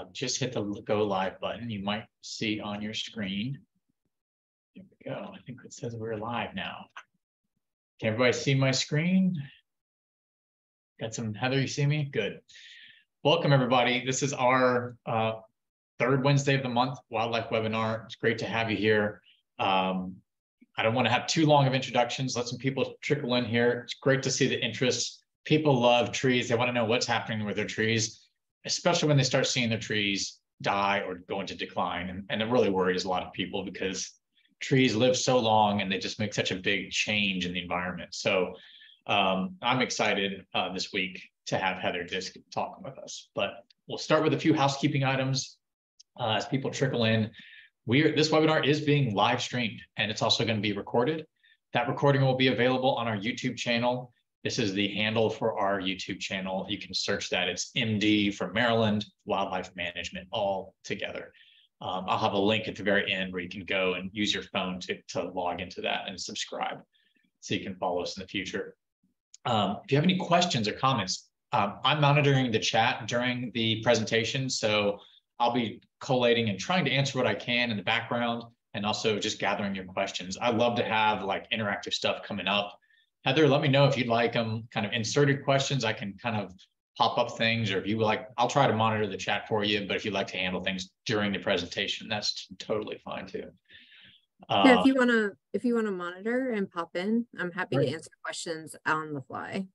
I'll just hit the go live button. You might see on your screen. There we go. I think it says we're live now. Can everybody see my screen? Got some, Heather, you see me? Good. Welcome everybody. This is our uh, third Wednesday of the month wildlife webinar. It's great to have you here. Um, I don't want to have too long of introductions. Let some people trickle in here. It's great to see the interest. People love trees. They want to know what's happening with their trees, especially when they start seeing their trees die or go into decline. And, and it really worries a lot of people because trees live so long and they just make such a big change in the environment. So um, I'm excited uh, this week to have Heather Disque talking with us. But we'll start with a few housekeeping items uh, as people trickle in. We are, this webinar is being live streamed and it's also going to be recorded. That recording will be available on our YouTube channel. This is the handle for our YouTube channel. You can search that. It's MD for Maryland Wildlife Management all together. Um, I'll have a link at the very end where you can go and use your phone to, to log into that and subscribe so you can follow us in the future. Um, if you have any questions or comments, um, I'm monitoring the chat during the presentation. So I'll be collating and trying to answer what I can in the background and also just gathering your questions. I love to have like interactive stuff coming up. Heather, let me know if you'd like them kind of inserted questions. I can kind of pop up things or if you like, I'll try to monitor the chat for you, but if you'd like to handle things during the presentation, that's totally fine too. Uh, yeah, if uh, you want to, if you want to monitor and pop in, I'm happy great. to answer questions on the fly.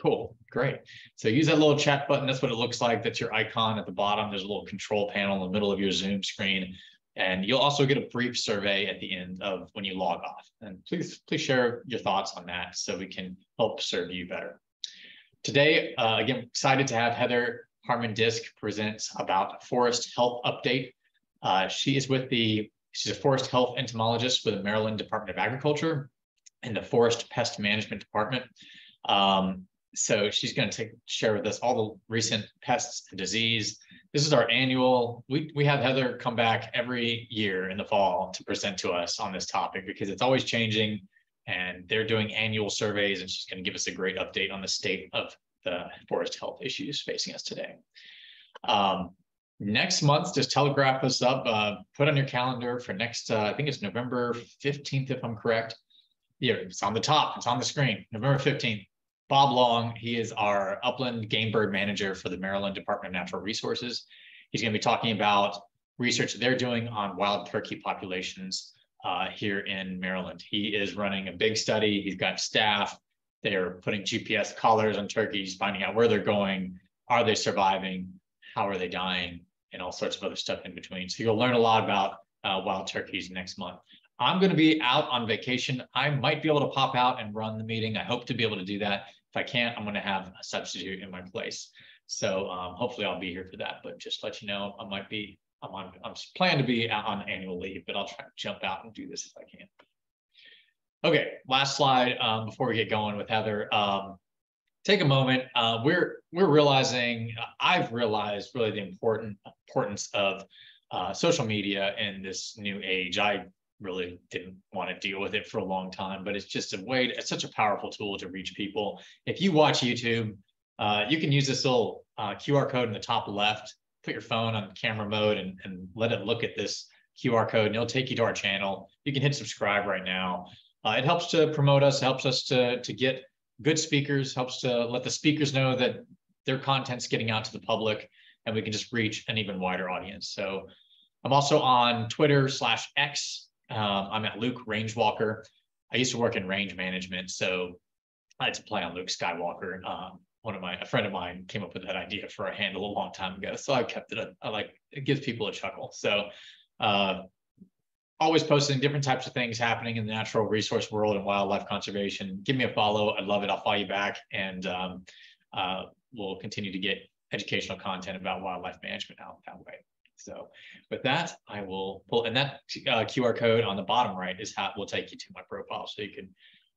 Cool, great. So use that little chat button. That's what it looks like. That's your icon at the bottom. There's a little control panel in the middle of your Zoom screen. And you'll also get a brief survey at the end of when you log off. And please, please share your thoughts on that so we can help serve you better. Today, uh, again, excited to have Heather Harmon Disque present about forest health update. Uh, she is with the, she's a forest health entomologist with the Maryland Department of Agriculture and the Forest Pest Management Department. Um, so she's going to take share with us all the recent pests and disease. This is our annual. We we have Heather come back every year in the fall to present to us on this topic because it's always changing, and they're doing annual surveys, and she's going to give us a great update on the state of the forest health issues facing us today. Um, next month, just telegraph us up. Uh, put on your calendar for next. Uh, I think it's November fifteenth, if I'm correct. Yeah, it's on the top. It's on the screen. November fifteenth Bob Long, he is our upland game bird manager for the Maryland Department of Natural Resources. He's going to be talking about research they're doing on wild turkey populations uh, here in Maryland. He is running a big study. He's got staff. They're putting GPS collars on turkeys, finding out where they're going. Are they surviving? How are they dying? And all sorts of other stuff in between. So you'll learn a lot about uh, wild turkeys next month. I'm going to be out on vacation. I might be able to pop out and run the meeting. I hope to be able to do that. If I can't, I'm going to have a substitute in my place. So um, hopefully I'll be here for that. But just let you know, I might be, I'm on, I'm planning to be on annual leave, but I'll try to jump out and do this if I can. Okay, last slide um, before we get going with Heather. Um, take a moment. Uh, we're we're realizing, uh, I've realized really the important importance of uh, social media in this new age. I really didn't want to deal with it for a long time, but it's just a way, to, it's such a powerful tool to reach people. If you watch YouTube, uh, you can use this little uh, QR code in the top left, put your phone on camera mode and, and let it look at this QR code and it'll take you to our channel. You can hit subscribe right now. Uh, it helps to promote us, helps us to, to get good speakers, helps to let the speakers know that their content's getting out to the public and we can just reach an even wider audience. So I'm also on Twitter slash X um, I'm at Luke Rangewalker. I used to work in range management, so I had to play on Luke Skywalker. Um, one of my a friend of mine came up with that idea for a handle a long time ago, so I kept it. I like it gives people a chuckle. So uh, always posting different types of things happening in the natural resource world and wildlife conservation. Give me a follow. I'd love it. I'll follow you back, and um, uh, we'll continue to get educational content about wildlife management out that way. So with that, I will pull, and that uh, QR code on the bottom right is how will take you to my profile. So you can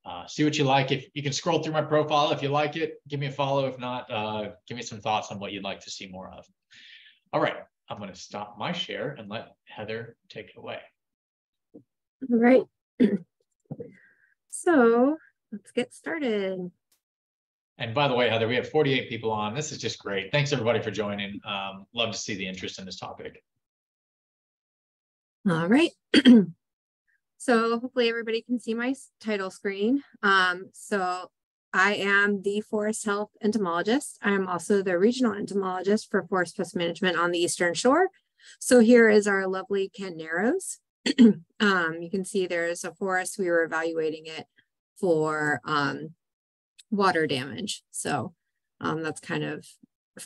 uh, see what you like. If you can scroll through my profile, if you like it, give me a follow. If not, uh, give me some thoughts on what you'd like to see more of. All right, I'm going to stop my share and let Heather take it away. All right. so let's get started. And by the way, Heather, we have 48 people on. This is just great. Thanks everybody for joining. Um, love to see the interest in this topic. All right. so hopefully everybody can see my title screen. Um, so I am the forest health entomologist. I am also the regional entomologist for forest pest management on the Eastern Shore. So here is our lovely Kent Narrows. um, you can see there's a forest. We were evaluating it for um, water damage. So um, that's kind of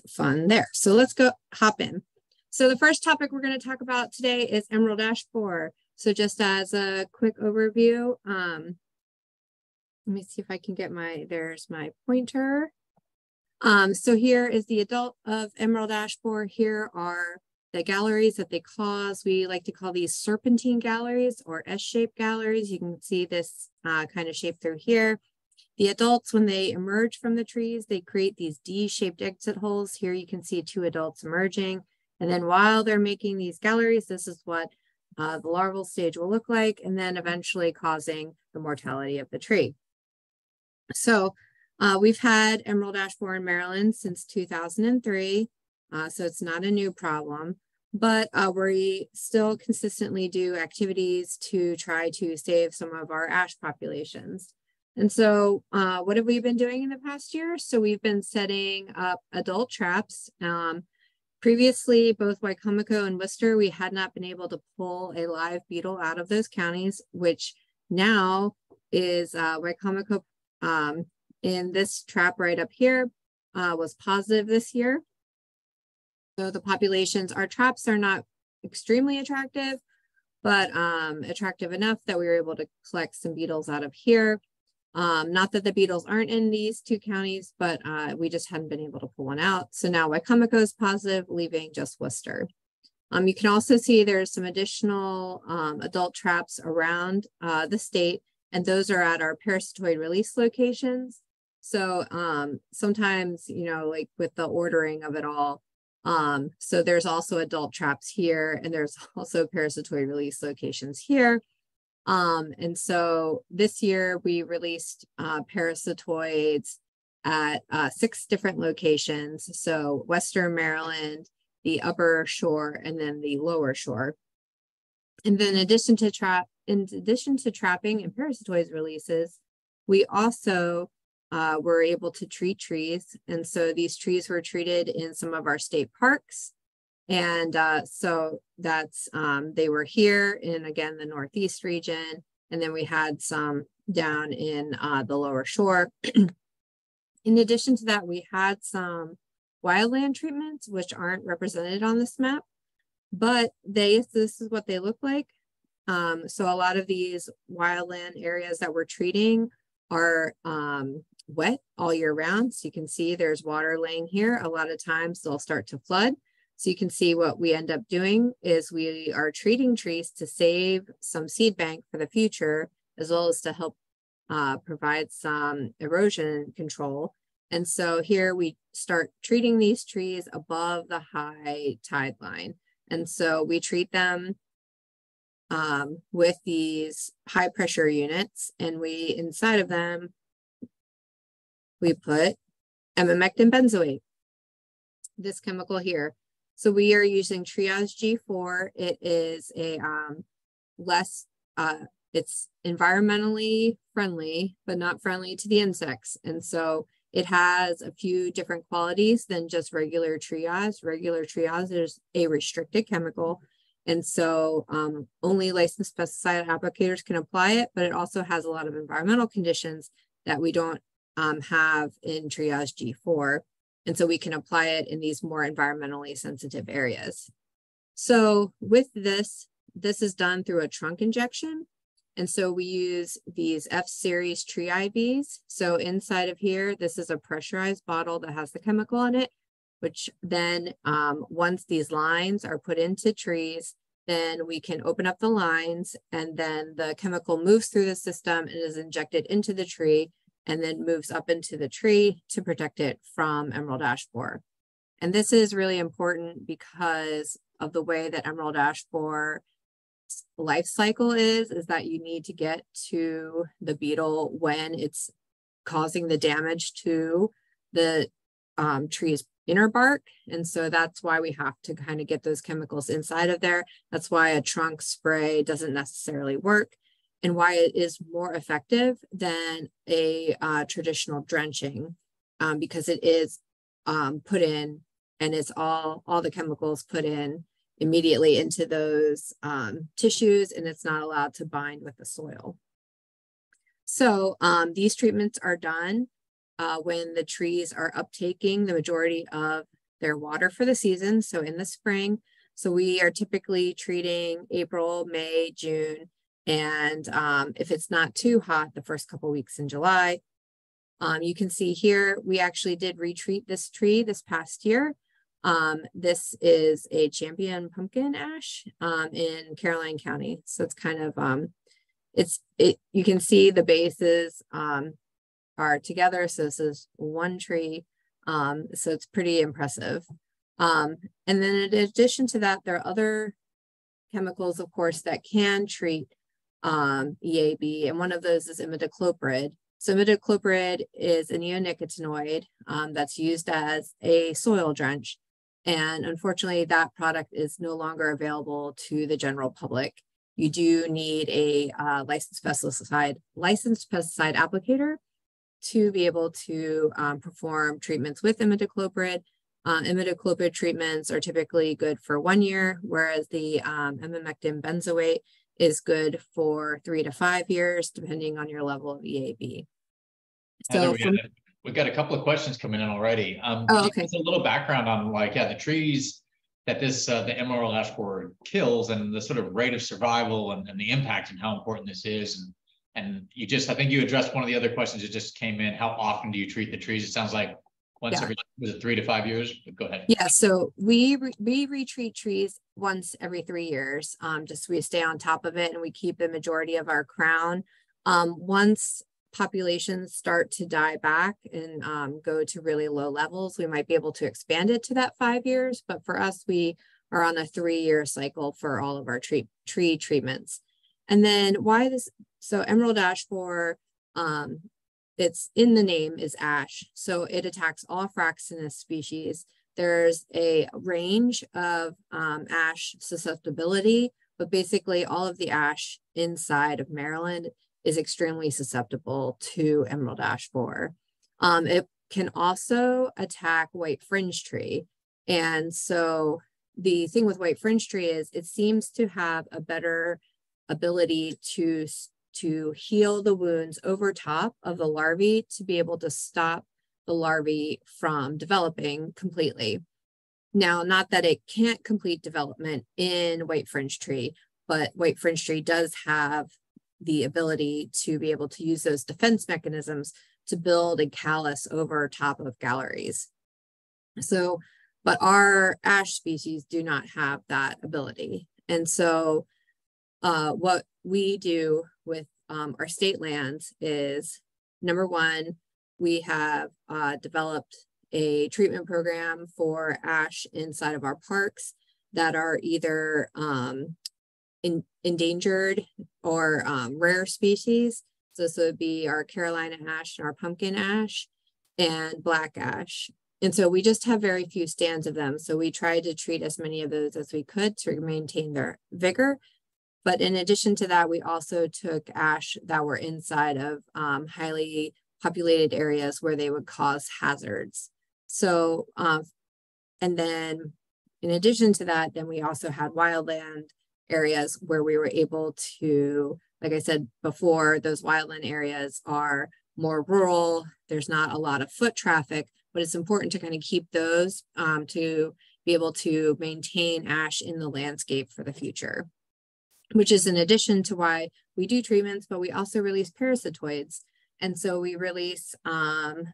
fun there. So let's go hop in. So the first topic we're going to talk about today is emerald ash borer. So just as a quick overview, um, let me see if I can get my, there's my pointer. Um, so here is the adult of emerald ash borer. Here are the galleries that they cause. We like to call these serpentine galleries or S-shaped galleries. You can see this uh, kind of shape through here. The adults, when they emerge from the trees, they create these D-shaped exit holes. Here you can see two adults emerging. And then while they're making these galleries, this is what uh, the larval stage will look like, and then eventually causing the mortality of the tree. So uh, we've had emerald ash borer in Maryland since 2003. Uh, so it's not a new problem, but uh, we still consistently do activities to try to save some of our ash populations. And so uh, what have we been doing in the past year? So we've been setting up adult traps. Um, previously, both Wicomico and Worcester, we had not been able to pull a live beetle out of those counties, which now is uh, Wicomico um, in this trap right up here uh, was positive this year. So the populations, our traps are not extremely attractive, but um, attractive enough that we were able to collect some beetles out of here. Um, not that the beetles aren't in these two counties, but uh, we just hadn't been able to pull one out. So now Wicomico is positive, leaving just Worcester. Um, you can also see there's some additional um, adult traps around uh, the state, and those are at our parasitoid release locations. So um, sometimes, you know, like with the ordering of it all, um, so there's also adult traps here, and there's also parasitoid release locations here. Um, and so this year we released uh, parasitoids at uh, six different locations. So Western Maryland, the upper shore, and then the lower shore. And then in addition to trap, in addition to trapping and parasitoids releases, we also uh, were able to treat trees. And so these trees were treated in some of our state parks. And uh, so that's, um, they were here in, again, the Northeast region. And then we had some down in uh, the lower shore. in addition to that, we had some wildland treatments, which aren't represented on this map, but they, this is what they look like. Um, so a lot of these wildland areas that we're treating are um, wet all year round. So you can see there's water laying here. A lot of times they'll start to flood. So you can see what we end up doing is we are treating trees to save some seed bank for the future, as well as to help uh, provide some erosion control. And so here we start treating these trees above the high tide line. And so we treat them um, with these high pressure units and we inside of them we put emamectin benzoate, this chemical here. So we are using TREE-äge G4. It is a um, less, uh, it's environmentally friendly, but not friendly to the insects. And so it has a few different qualities than just regular TREE-äge. Regular TREE-äge is a restricted chemical. And so um, only licensed pesticide applicators can apply it, but it also has a lot of environmental conditions that we don't um, have in TREE-äge G4. And so we can apply it in these more environmentally sensitive areas. So with this, this is done through a trunk injection. And so we use these F series tree IVs. So inside of here, this is a pressurized bottle that has the chemical in it, which then um, once these lines are put into trees, then we can open up the lines and then the chemical moves through the system and is injected into the tree and then moves up into the tree to protect it from emerald ash borer. And this is really important because of the way that emerald ash borer life cycle is, is that you need to get to the beetle when it's causing the damage to the um, tree's inner bark. And so that's why we have to kind of get those chemicals inside of there. That's why a trunk spray doesn't necessarily work and why it is more effective than a uh, traditional drenching um, because it is um, put in and it's all all the chemicals put in immediately into those um, tissues and it's not allowed to bind with the soil. So um, these treatments are done uh, when the trees are uptaking the majority of their water for the season. So in the spring, so we are typically treating April, May, June, and um, if it's not too hot, the first couple weeks in July. Um, you can see here, we actually did retreat this tree this past year. Um, this is a champion pumpkin ash um, in Caroline County. So it's kind of, um, it's, it, you can see the bases um, are together. So this is one tree. So it's pretty impressive. And then in addition to that, there are other chemicals, of course, that can treat um, EAB, and one of those is imidacloprid. So imidacloprid is a neonicotinoid um, that's used as a soil drench. And unfortunately, that product is no longer available to the general public. You do need a uh, licensed pesticide licensed pesticide applicator to be able to um, perform treatments with imidacloprid. Uh, imidacloprid treatments are typically good for one year, whereas the um, benzoate is good for three to five years, depending on your level of EAB. So from, we've got a couple of questions coming in already. Um, oh, okay. a little background on like, yeah, the trees that this, uh, the emerald ash borer kills and the sort of rate of survival and, and the impact and how important this is. And, and you just, I think you addressed one of the other questions that just came in. How often do you treat the trees? It sounds like once yeah. every was it three to five years? Go ahead. Yeah so we re- we retreat trees once every three years um just we stay on top of it and we keep the majority of our crown. Um once populations start to die back and um, go to really low levels we might be able to expand it to that five years but for us we are on a three year cycle for all of our tree tree treatments. And then why this so emerald ash borer um, it's in the name is ash. So it attacks all fraxinus species. There's a range of um, ash susceptibility, but basically all of the ash inside of Maryland is extremely susceptible to emerald ash borer. Um, it can also attack white fringe tree. And so the thing with white fringe tree is it seems to have a better ability to to heal the wounds over top of the larvae to be able to stop the larvae from developing completely. Now, not that it can't complete development in white fringe tree, but white fringe tree does have the ability to be able to use those defense mechanisms to build a callus over top of galleries. So, but our ash species do not have that ability. And so uh, what we do with um, our state lands is number one, we have uh, developed a treatment program for ash inside of our parks that are either um, in, endangered or um, rare species. So this would be our Carolina ash and our pumpkin ash and black ash. And so we just have very few stands of them. So we tried to treat as many of those as we could to maintain their vigor but in addition to that, we also took ash that were inside of um, highly populated areas where they would cause hazards. So, um, and then in addition to that, then we also had wildland areas where we were able to, like I said before, those wildland areas are more rural. There's not a lot of foot traffic, but it's important to kind of keep those um, to be able to maintain ash in the landscape for the future which is in addition to why we do treatments, but we also release parasitoids. And so we release um,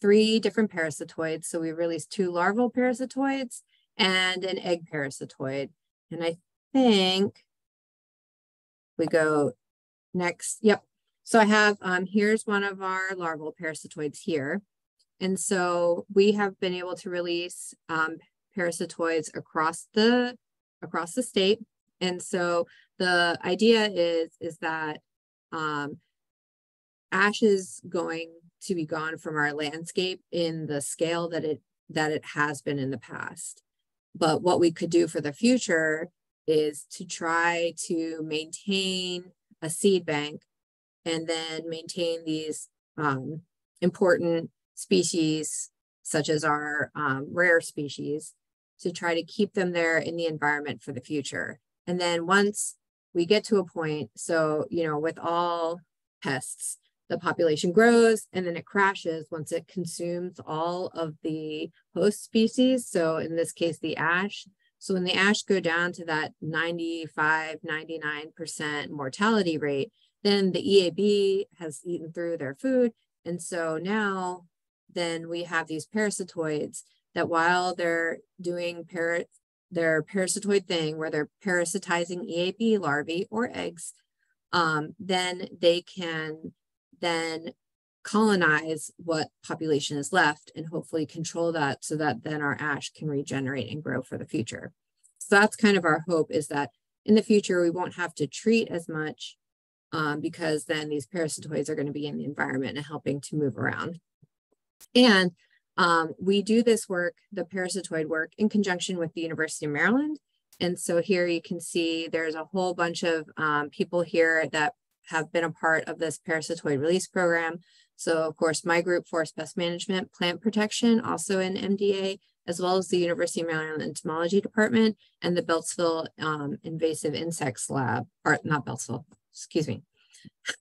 three different parasitoids. So we release two larval parasitoids and an egg parasitoid. And I think we go next. Yep. So I have, um, here's one of our larval parasitoids here. And so we have been able to release um, parasitoids across the across the state. And so the idea is is that um, ash is going to be gone from our landscape in the scale that it that it has been in the past. But what we could do for the future is to try to maintain a seed bank and then maintain these um, important species, such as our um, rare species, to try to keep them there in the environment for the future. And then once we get to a point, so, you know, with all pests, the population grows and then it crashes once it consumes all of the host species. So in this case, the ash. So when the ash go down to that 95, 99% mortality rate, then the EAB has eaten through their food. And so now then we have these parasitoids that while they're doing par their parasitoid thing where they're parasitizing EAB larvae or eggs, um, then they can then colonize what population is left and hopefully control that so that then our ash can regenerate and grow for the future. So that's kind of our hope is that in the future, we won't have to treat as much um, because then these parasitoids are going to be in the environment and helping to move around. And um, we do this work, the parasitoid work, in conjunction with the University of Maryland. And so here you can see there's a whole bunch of um, people here that have been a part of this parasitoid release program. So of course, my group, Forest Pest Management, Plant Protection, also in MDA, as well as the University of Maryland Entomology Department and the Beltsville um, Invasive Insects Lab, or not Beltsville, excuse me,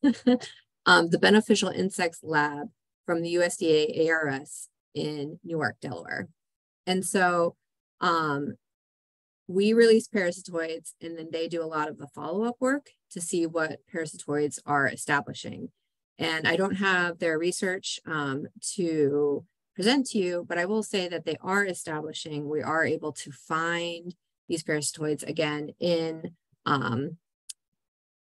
um, the Beneficial Insects Lab from the USDA ARS in Newark, Delaware. And so um, we release parasitoids and then they do a lot of the follow-up work to see what parasitoids are establishing. And I don't have their research um, to present to you, but I will say that they are establishing, we are able to find these parasitoids again in, um,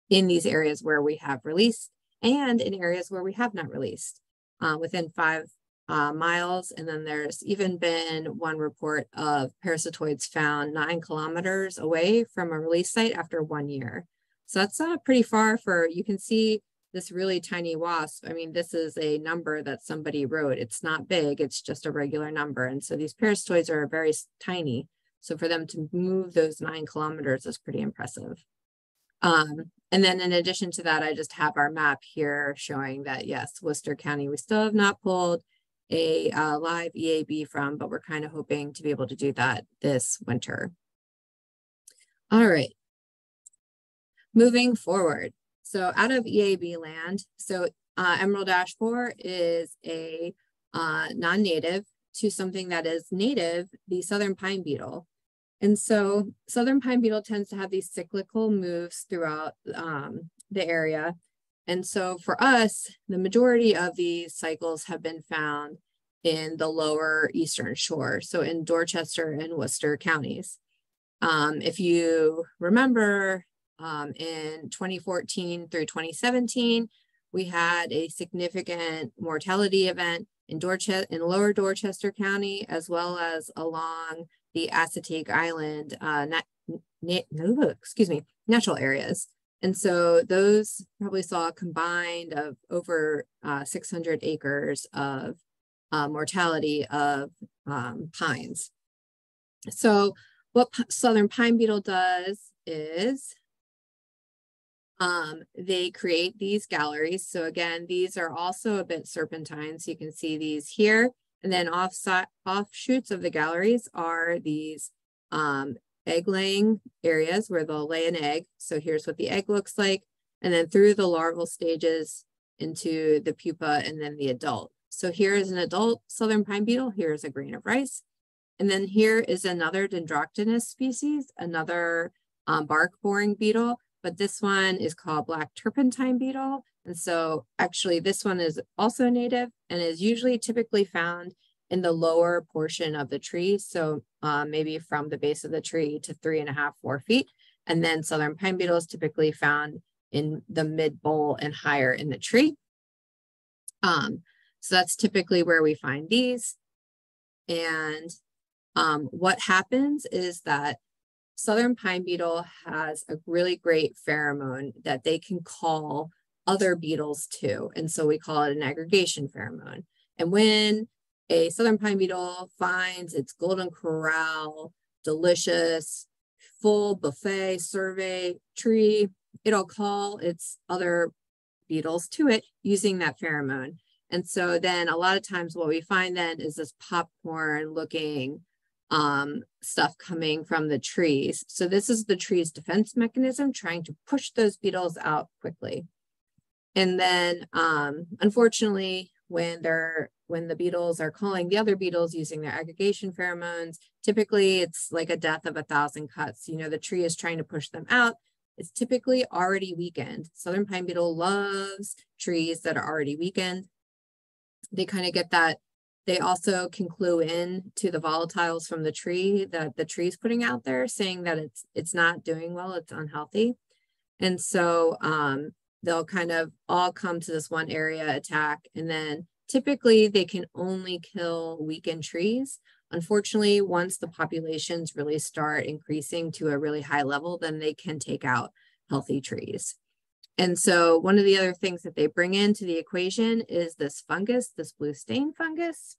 in these areas where we have released and in areas where we have not released uh, within five uh, miles. And then there's even been one report of parasitoids found nine kilometers away from a release site after one year. So that's uh, pretty far for, you can see this really tiny wasp. I mean, this is a number that somebody wrote. It's not big, it's just a regular number. And so these parasitoids are very tiny. So for them to move those nine kilometers is pretty impressive. Um, and then in addition to that, I just have our map here showing that yes, Worcester County, we still have not pulled a uh, live EAB from, but we're kind of hoping to be able to do that this winter. All right, moving forward. So out of EAB land, so uh, Emerald Ash Borer is a uh, non-native to something that is native, the southern pine beetle. And so southern pine beetle tends to have these cyclical moves throughout um, the area. And so for us, the majority of these cycles have been found in the lower eastern shore, so in Dorchester and Worcester counties. Um, if you remember, um, in 2014 through 2017, we had a significant mortality event in Dorchester in lower Dorchester County, as well as along the Assateague Island, uh, nat, nat, excuse me, natural areas. And so those probably saw a combined of over uh, 600 acres of uh, mortality of um, pines. So what southern pine beetle does is um, they create these galleries. So again, these are also a bit serpentine. So you can see these here. And then offshoots of the galleries are these um, egg laying areas where they'll lay an egg. So here's what the egg looks like. And then through the larval stages into the pupa and then the adult. So here is an adult southern pine beetle. Here's a grain of rice. And then here is another Dendroctonus species, another um, bark boring beetle, but this one is called black turpentine beetle. And so actually this one is also native and is usually typically found in the lower portion of the tree. So uh, maybe from the base of the tree to three and a half, four feet. And then southern pine beetle is typically found in the mid bole and higher in the tree. Um, so that's typically where we find these. And um, what happens is that southern pine beetle has a really great pheromone that they can call other beetles to. And so we call it an aggregation pheromone. And when a southern pine beetle finds its golden corral, delicious, full buffet survey tree, it'll call its other beetles to it using that pheromone. And so then a lot of times what we find then is this popcorn looking um, stuff coming from the trees. So this is the tree's defense mechanism trying to push those beetles out quickly. And then um, unfortunately, when they're when the beetles are calling the other beetles using their aggregation pheromones, typically it's like a death of a thousand cuts. You know, the tree is trying to push them out. It's typically already weakened. Southern pine beetle loves trees that are already weakened. They kind of get that. They also can clue in to the volatiles from the tree that the tree is putting out there, saying that it's it's not doing well, it's unhealthy. And so um, they'll kind of all come to this one area attack and then typically they can only kill weakened trees. Unfortunately once the populations really start increasing to a really high level then they can take out healthy trees. And so one of the other things that they bring into the equation is this fungus this blue stain fungus.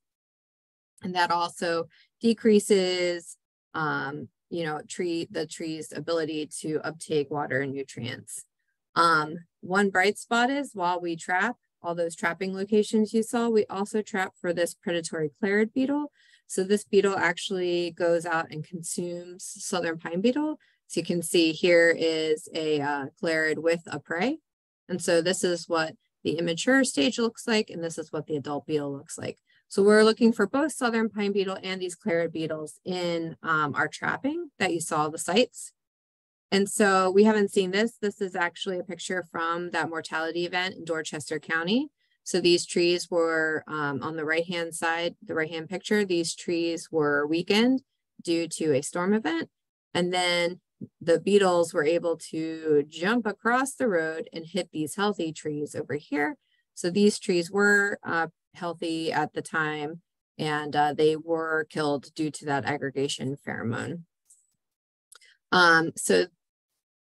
And that also decreases um, you know tree the tree's ability to uptake water and nutrients. Um, one bright spot is while we trap all those trapping locations you saw, we also trap for this predatory clerid beetle. So this beetle actually goes out and consumes southern pine beetle. So you can see here is a uh, clerid with a prey. And so this is what the immature stage looks like, and this is what the adult beetle looks like. So we're looking for both southern pine beetle and these clerid beetles in um, our trapping that you saw the sites. And so we haven't seen this. This is actually a picture from that mortality event in Dorchester County. So these trees were um, on the right-hand side, the right-hand picture, these trees were weakened due to a storm event. And then the beetles were able to jump across the road and hit these healthy trees over here. So these trees were uh, healthy at the time and uh, they were killed due to that aggregation pheromone. Um, so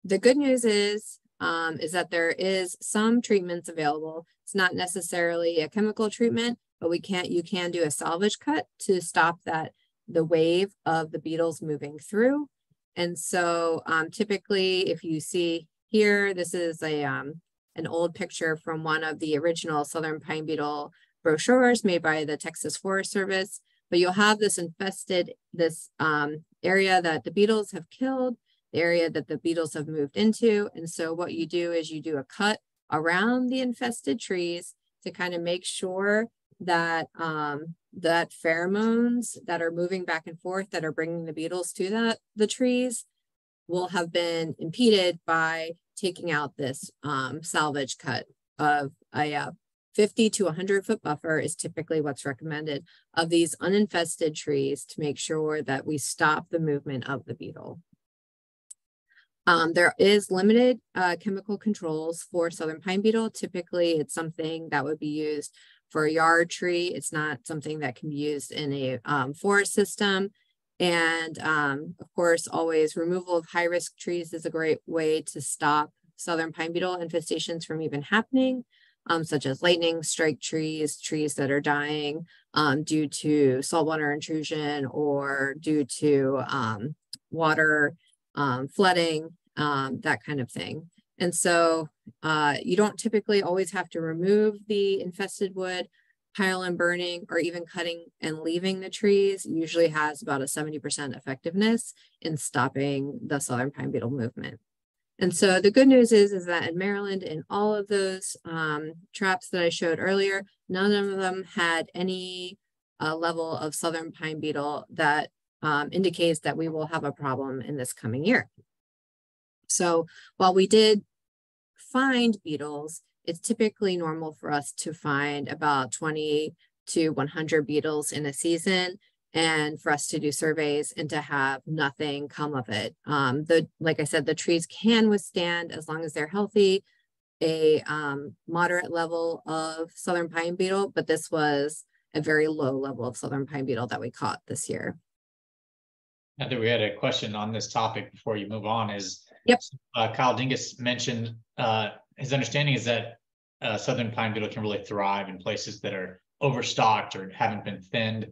the good news is um, is that there is some treatments available. It's not necessarily a chemical treatment, but we can't you can do a salvage cut to stop that the wave of the beetles moving through. And so um, typically, if you see here, this is a um, an old picture from one of the original southern pine beetle brochures made by the Texas Forest Service. But you'll have this infested this um, area that the beetles have killed the area that the beetles have moved into. And so what you do is you do a cut around the infested trees to kind of make sure that um, that pheromones that are moving back and forth that are bringing the beetles to that the trees will have been impeded by taking out this um, salvage cut of a uh, 50 to 100 foot buffer is typically what's recommended of these uninfested trees to make sure that we stop the movement of the beetle. Um, there is limited uh, chemical controls for southern pine beetle. Typically, it's something that would be used for a yard tree. It's not something that can be used in a um, forest system. And um, of course, always removal of high risk trees is a great way to stop southern pine beetle infestations from even happening, um, such as lightning strike trees, trees that are dying um, due to saltwater intrusion or due to um, water um, flooding, um, that kind of thing. And so uh, you don't typically always have to remove the infested wood. Pile and burning or even cutting and leaving the trees usually has about a 70% effectiveness in stopping the southern pine beetle movement. And so the good news is, is that in Maryland, in all of those um, traps that I showed earlier, none of them had any uh, level of southern pine beetle that um, indicates that we will have a problem in this coming year. So while we did find beetles, it's typically normal for us to find about 20 to 100 beetles in a season and for us to do surveys and to have nothing come of it. Um, the like I said, the trees can withstand as long as they're healthy a um, moderate level of southern pine beetle, but this was a very low level of southern pine beetle that we caught this year. Think we had a question on this topic before you move on is Yep. Uh, Kyle Dingus mentioned uh, his understanding is that uh, southern pine beetle can really thrive in places that are overstocked or haven't been thinned?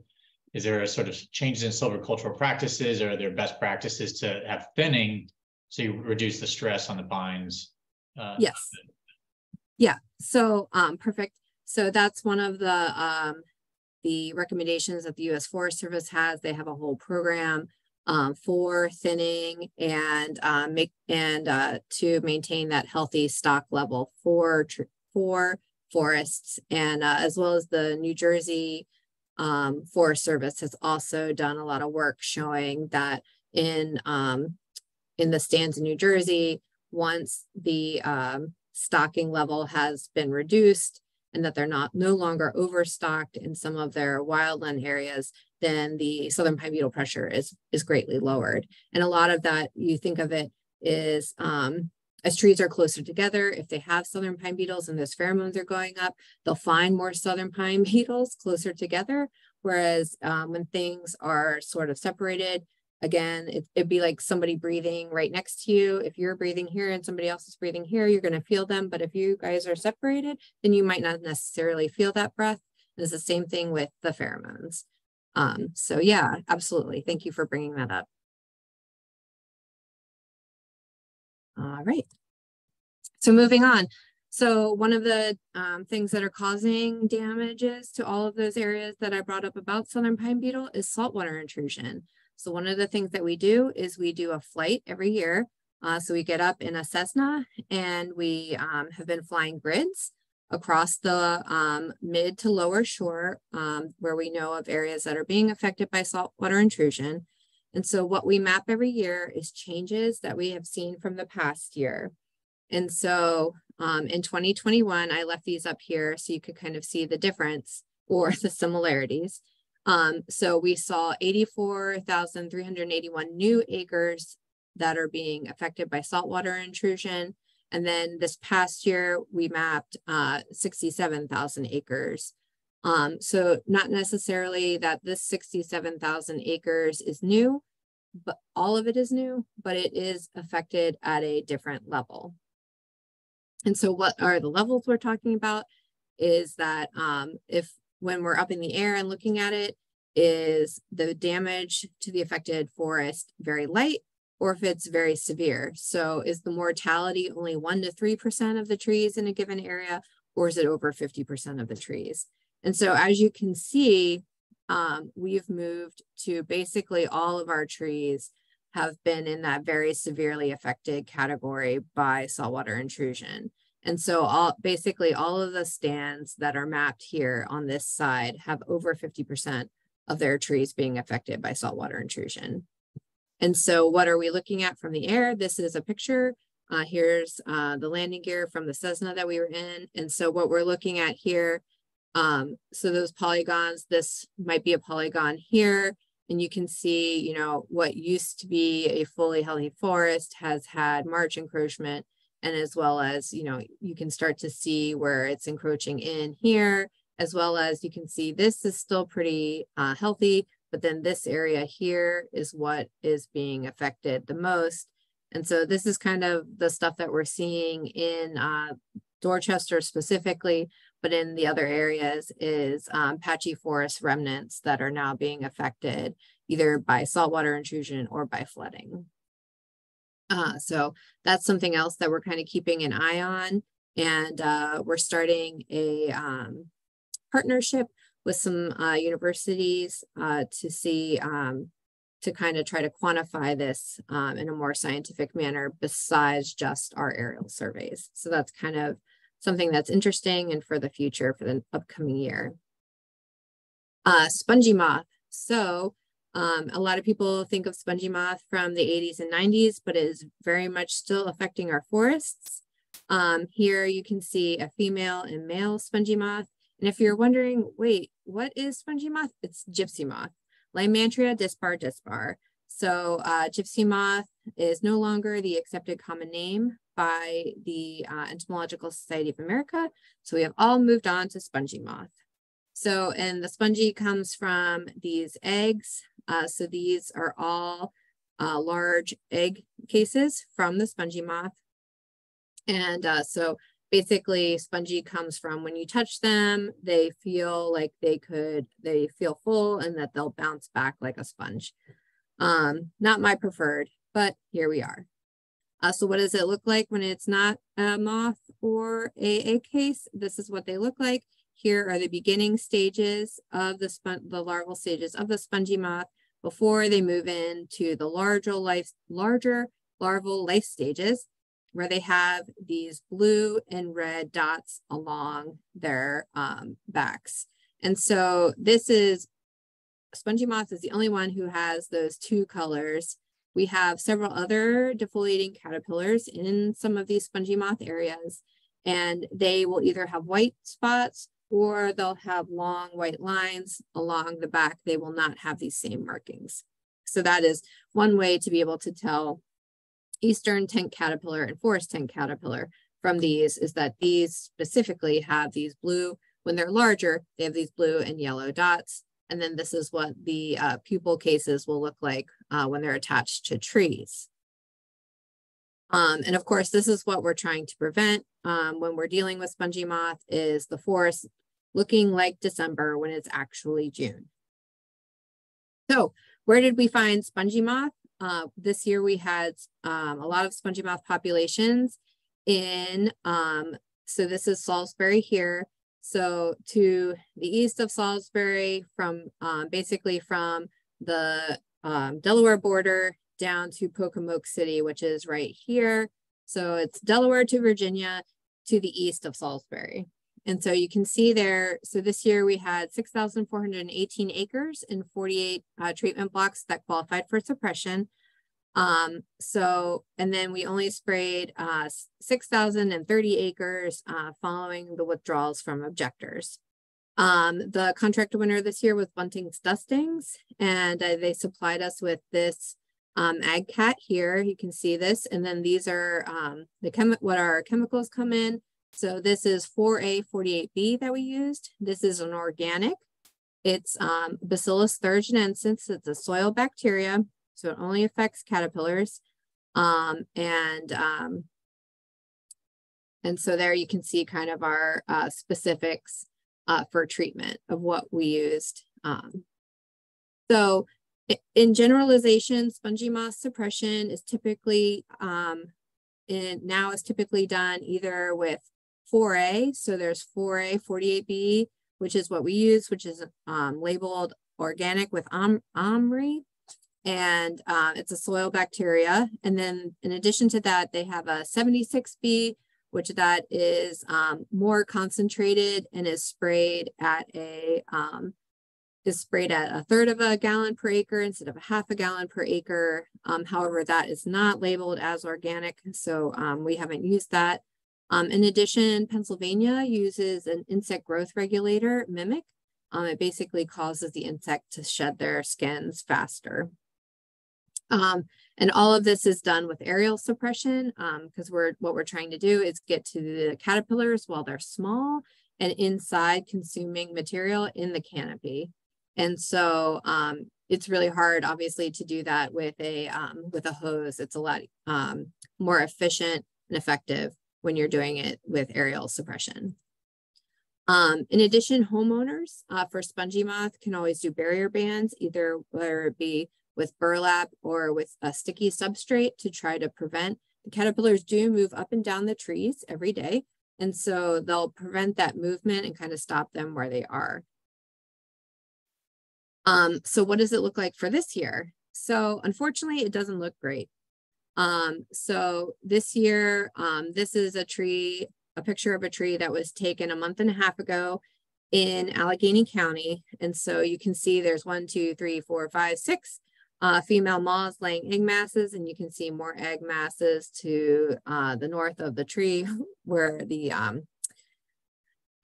Is there a sort of changes in silvicultural practices or are there best practices to have thinning so you reduce the stress on the pines? Uh, yes. Yeah. So um, perfect. So that's one of the um, the recommendations that the U.S. Forest Service has. They have a whole program um, for thinning and uh, make and uh, to maintain that healthy stock level for for forests, and uh, as well as the New Jersey um, Forest Service has also done a lot of work showing that in um, in the stands in New Jersey, once the um, stocking level has been reduced and that they're not no longer overstocked in some of their wildland areas, then the southern pine beetle pressure is is greatly lowered. And a lot of that you think of it is um, as trees are closer together, if they have southern pine beetles and those pheromones are going up, they'll find more southern pine beetles closer together. Whereas um, when things are sort of separated, again, it, it'd be like somebody breathing right next to you. If you're breathing here and somebody else is breathing here, you're going to feel them. But if you guys are separated, then you might not necessarily feel that breath. It's the same thing with the pheromones. Um, so yeah, absolutely. Thank you for bringing that up. All right. So moving on. So one of the um, things that are causing damages to all of those areas that I brought up about southern pine beetle is saltwater intrusion. So one of the things that we do is we do a flight every year. Uh, so we get up in a Cessna and we um, have been flying grids across the um, mid to lower shore um, where we know of areas that are being affected by saltwater intrusion. And so what we map every year is changes that we have seen from the past year. And so um, in 2021, I left these up here so you could kind of see the difference or the similarities. Um, so we saw 84,381 new acres that are being affected by saltwater intrusion. And then this past year, we mapped uh, 67,000 acres. Um, so not necessarily that this 67,000 acres is new, but all of it is new, but it is affected at a different level. And so what are the levels we're talking about is that um, if when we're up in the air and looking at it, is the damage to the affected forest very light or if it's very severe. So is the mortality only 1 to 3% of the trees in a given area, or is it over 50% of the trees? And so as you can see, um, we've moved to basically all of our trees have been in that very severely affected category by saltwater intrusion. And so all basically all of the stands that are mapped here on this side have over 50% of their trees being affected by saltwater intrusion. And so what are we looking at from the air? This is a picture. Uh, here's uh, the landing gear from the Cessna that we were in. And so what we're looking at here, um, so those polygons, this might be a polygon here. And you can see, you know, what used to be a fully healthy forest has had march encroachment and as well as, you know, you can start to see where it's encroaching in here, as well as you can see this is still pretty uh, healthy, but then this area here is what is being affected the most. And so this is kind of the stuff that we're seeing in uh, Dorchester specifically, but in the other areas is um, patchy forest remnants that are now being affected either by saltwater intrusion or by flooding. Uh, so that's something else that we're kind of keeping an eye on. And uh, we're starting a um, partnership with some uh, universities uh, to see, um, to kind of try to quantify this um, in a more scientific manner besides just our aerial surveys. So that's kind of something that's interesting and for the future for the upcoming year. Uh, spongy moth. So um, a lot of people think of spongy moth from the 80s and 90s, but it is very much still affecting our forests. Um, here you can see a female and male spongy moth. And if you're wondering, wait, what is spongy moth? It's gypsy moth, Lymantria dispar dispar. So uh, gypsy moth is no longer the accepted common name by the uh, Entomological Society of America. So we have all moved on to spongy moth. So, and the spongy comes from these eggs. Uh, so these are all uh, large egg cases from the spongy moth. And uh, so basically spongy comes from when you touch them, they feel like they could, they feel full and that they'll bounce back like a sponge. Um, not my preferred, but here we are. Uh, so what does it look like when it's not a moth or a egg case? This is what they look like. Here are the beginning stages of the, the larval stages of the spongy moth before they move into the larger life, larger larval life stages where they have these blue and red dots along their um, backs. And so this is, spongy moth is the only one who has those two colors. We have several other defoliating caterpillars in some of these spongy moth areas, and they will either have white spots or they'll have long white lines along the back. They will not have these same markings. So that is one way to be able to tell eastern tent caterpillar and forest tent caterpillar from these is that these specifically have these blue, when they're larger, they have these blue and yellow dots. And then this is what the uh, pupal cases will look like uh, when they're attached to trees. Um, and of course, this is what we're trying to prevent um, when we're dealing with spongy moth is the forest looking like December when it's actually June. So where did we find spongy moth? Uh, this year we had um, a lot of spongy moth populations in, um, so this is Salisbury here. So to the east of Salisbury from um, basically from the um, Delaware border down to Pocomoke City, which is right here. So it's Delaware to Virginia to the east of Salisbury. And so you can see there, so this year we had 6,418 acres and 48 uh, treatment blocks that qualified for suppression. Um, so, and then we only sprayed uh, 6,030 acres uh, following the withdrawals from objectors. Um, the contract winner this year was Bunting's Dustings, and uh, they supplied us with this um, ag cat here. You can see this, and then these are um, the what our chemicals come in. So this is Foray 48B that we used. This is an organic. It's um, Bacillus thuringiensis. It's a soil bacteria, so it only affects caterpillars. Um, and um, and so there you can see kind of our uh, specifics uh, for treatment of what we used. Um, so in generalization, spongy moth suppression is typically um, in, now is typically done either with Foray. So there's Foray, 48B, which is what we use, which is um, labeled organic with om OMRI. And uh, it's a soil bacteria. And then in addition to that, they have a 76B, which that is um, more concentrated and is sprayed at a um, is sprayed at a third of a gallon per acre instead of a half a gallon per acre. Um, however, that is not labeled as organic, so um, we haven't used that. Um, in addition, Pennsylvania uses an insect growth regulator, Mimic. Um, it basically causes the insect to shed their skins faster. Um, and all of this is done with aerial suppression because um, we're what we're trying to do is get to the caterpillars while they're small and inside consuming material in the canopy. And so um, it's really hard, obviously, to do that with a um, with a hose. It's a lot more efficient and effective when you're doing it with aerial suppression. Um, in addition, homeowners uh, for spongy moth can always do barrier bands, either whether it be with burlap or with a sticky substrate to try to prevent. The caterpillars do move up and down the trees every day. And so they'll prevent that movement and kind of stop them where they are. Um, so what does it look like for this year? So unfortunately, it doesn't look great. Um, so this year, um, this is a tree, a picture of a tree that was taken a month and a half ago in Allegany County. And so you can see there's one, two, three, four, five, six uh, female moths laying egg masses, and you can see more egg masses to uh, the north of the tree where the um,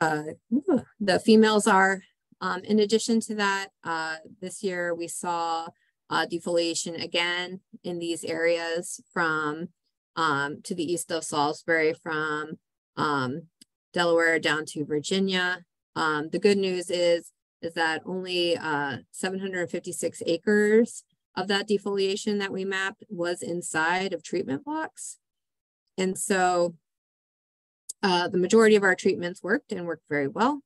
uh, the females are. Um, in addition to that, uh, this year we saw uh, defoliation again in these areas from um, to the east of Salisbury from um, Delaware down to Virginia. Um, the good news is, is that only uh, 756 acres of that defoliation that we mapped was inside of treatment blocks. And so uh, the majority of our treatments worked and worked very well.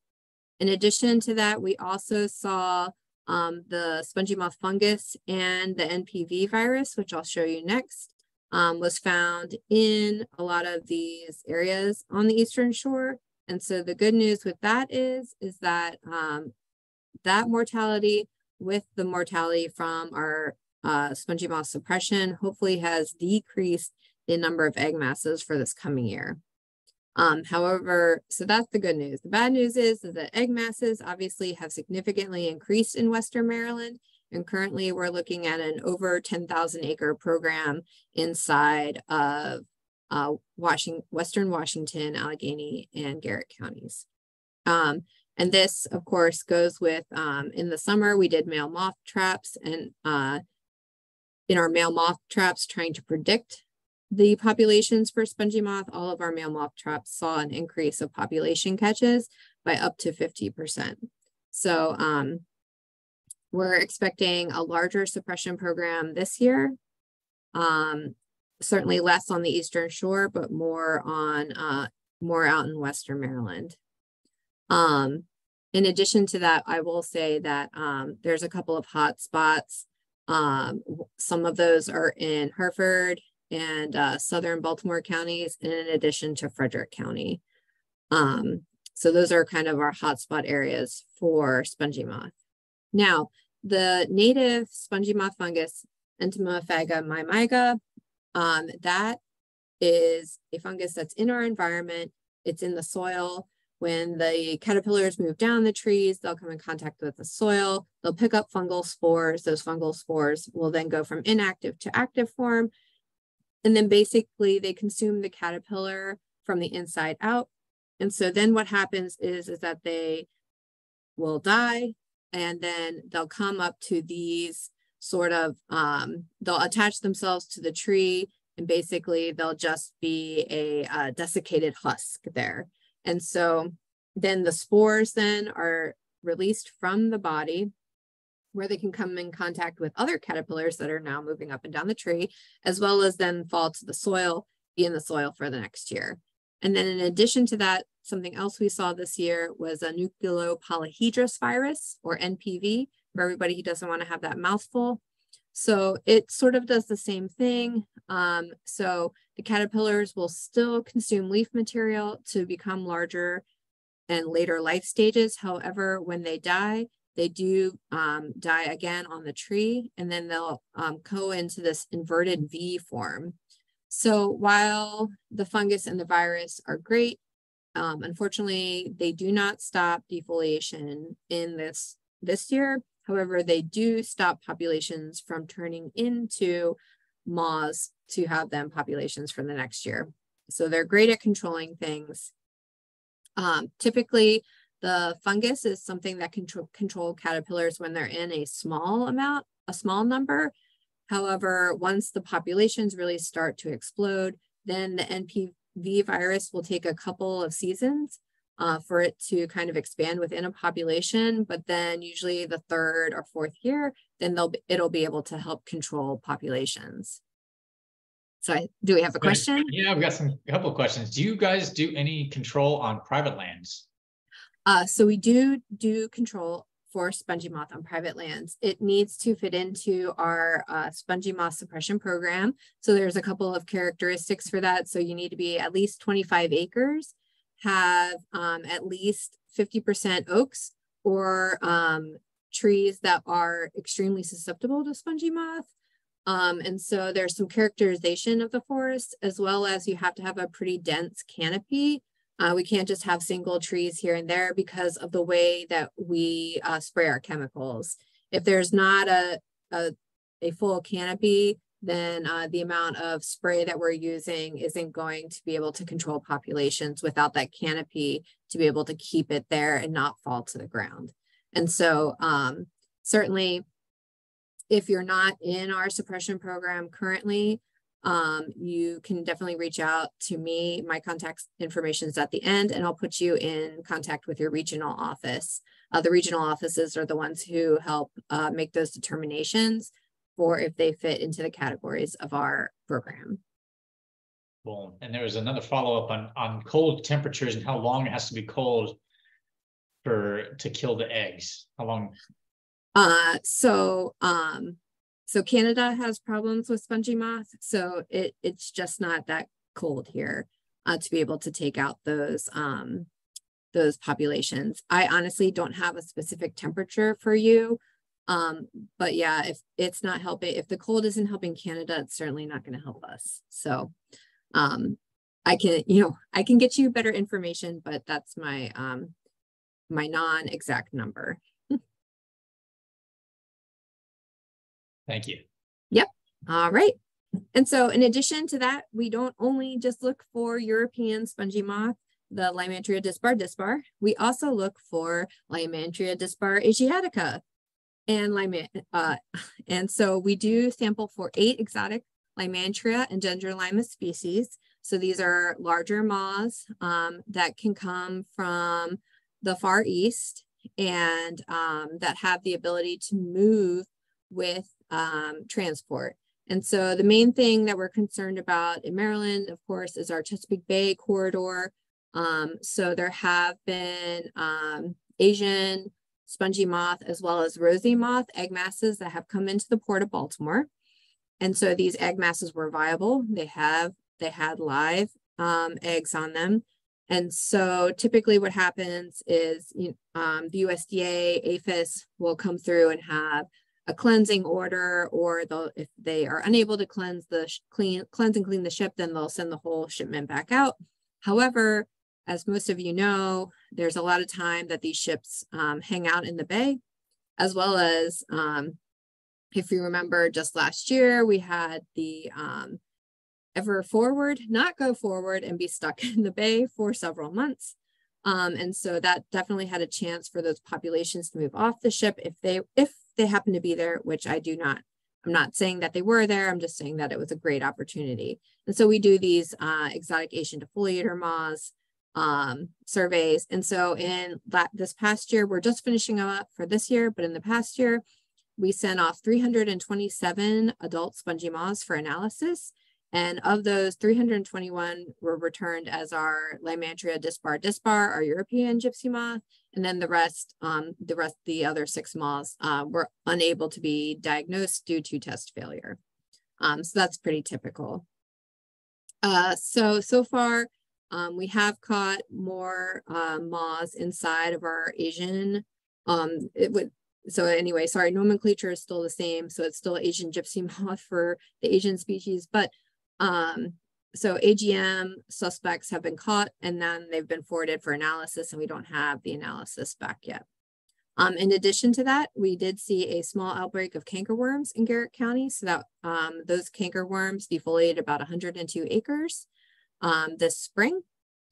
In addition to that, we also saw um, the spongy moth fungus and the NPV virus, which I'll show you next, um, was found in a lot of these areas on the Eastern Shore. And so the good news with that is, is that um, that mortality with the mortality from our uh, spongy moth suppression hopefully has decreased the number of egg masses for this coming year. Um, however, so that's the good news. The bad news is, that egg masses obviously have significantly increased in Western Maryland. And currently we're looking at an over 10,000 acre program inside of uh, Washington, Western Washington, Allegany, and Garrett counties. Um, and this, of course, goes with um, in the summer, we did male moth traps and uh, in our male moth traps, trying to predict the populations for spongy moth, all of our male moth traps saw an increase of population catches by up to 50%. So um, we're expecting a larger suppression program this year. Um, certainly less on the Eastern Shore, but more on uh, more out in Western Maryland. Um, in addition to that, I will say that um, there's a couple of hot spots. Um, some of those are in Harford and uh, southern Baltimore counties, in addition to Frederick County. Um, so those are kind of our hotspot areas for spongy moth. Now, the native spongy moth fungus, Entomophaga maimaiga, um, that is a fungus that's in our environment. It's in the soil. When the caterpillars move down the trees, they'll come in contact with the soil. They'll pick up fungal spores. Those fungal spores will then go from inactive to active form and then basically they consume the caterpillar from the inside out. And so then what happens is, is that they will die and then they'll come up to these sort of, um, they'll attach themselves to the tree and basically they'll just be a, a desiccated husk there. And so then the spores then are released from the body where they can come in contact with other caterpillars that are now moving up and down the tree, as well as then fall to the soil, be in the soil for the next year. And then in addition to that, something else we saw this year was a nucleopolyhedrus virus or NPV for everybody who doesn't want to have that mouthful. So it sort of does the same thing. Um, so the caterpillars will still consume leaf material to become larger and later life stages. However, when they die, they do um, die again on the tree and then they'll um, go into this inverted V form. So while the fungus and the virus are great, um, unfortunately, they do not stop defoliation in this, this year. However, they do stop populations from turning into moths to have them populations for the next year. So they're great at controlling things. Um, typically, the fungus is something that can control caterpillars when they're in a small amount, a small number. However, once the populations really start to explode, then the NPV virus will take a couple of seasons uh, for it to kind of expand within a population. But then usually the third or fourth year, then they'll be, it'll be able to help control populations. So I, do we have a question? Yeah, I've got some a couple of questions. Do you guys do any control on private lands? Uh, so we do do control for spongy moth on private lands. It needs to fit into our uh, spongy moth suppression program. So there's a couple of characteristics for that. So you need to be at least 25 acres, have um, at least 50% oaks or um, trees that are extremely susceptible to spongy moth. Um, and so there's some characterization of the forest as well as you have to have a pretty dense canopy uh, we can't just have single trees here and there because of the way that we uh, spray our chemicals. If there's not a, a, a full canopy, then uh, the amount of spray that we're using isn't going to be able to control populations without that canopy to be able to keep it there and not fall to the ground. And so um, certainly if you're not in our suppression program currently, um, you can definitely reach out to me. My contact information is at the end, and I'll put you in contact with your regional office. Uh, the regional offices are the ones who help uh, make those determinations for if they fit into the categories of our program. Cool. And there was another follow-up on, on cold temperatures and how long it has to be cold for, to kill the eggs. How long? Uh, so, um, so Canada has problems with spongy moth. So it, it's just not that cold here, uh, to be able to take out those, um, those populations. I honestly don't have a specific temperature for you. Um, but yeah, if it's not helping, if the cold isn't helping Canada, it's certainly not going to help us. So, um, I can, you know, I can get you better information, but that's my, um, my non-exact number. Thank you. Yep. All right. And so in addition to that, we don't only just look for European spongy moth, the Lymantria dispar dispar, we also look for Lymantria dispar asiatica, and Lyman, uh, and so we do sample for eight exotic Lymantria and Dendrolimus species. So these are larger moths um, that can come from the Far East and um, that have the ability to move with um, transport. And so the main thing that we're concerned about in Maryland, of course, is our Chesapeake Bay corridor. Um, so there have been um, Asian spongy moth, as well as rosy moth egg masses that have come into the port of Baltimore. And so these egg masses were viable. They have they had live um, eggs on them. And so typically what happens is you um, the USDA, APHIS will come through and have a cleansing order, or they'll, if they are unable to cleanse the clean, cleanse and clean the ship, then they'll send the whole shipment back out. However, as most of you know, there's a lot of time that these ships um, hang out in the bay, as well as um, if you remember just last year, we had the um, ever forward not go forward and be stuck in the bay for several months. Um, and so that definitely had a chance for those populations to move off the ship if they if they happen to be there, which I do not. I'm not saying that they were there. I'm just saying that it was a great opportunity. And so we do these uh, exotic Asian defoliator moths um, surveys. And so in that this past year, we're just finishing up for this year, but in the past year, we sent off 327 adult spongy moths for analysis. And of those, 321 were returned as our Lymantria dispar dispar, our European gypsy moth, and then the rest, um, the rest, the other six moths uh, were unable to be diagnosed due to test failure. Um, so that's pretty typical. Uh, so, so far, um, we have caught more uh, moths inside of our Asian. Um, it would so anyway, sorry, nomenclature is still the same. So it's still Asian gypsy moth for the Asian species, but um, so AGM suspects have been caught and then they've been forwarded for analysis and we don't have the analysis back yet. Um, in addition to that, we did see a small outbreak of cankerworms in Garrett County. So that um, those cankerworms defoliated about 102 acres um, this spring.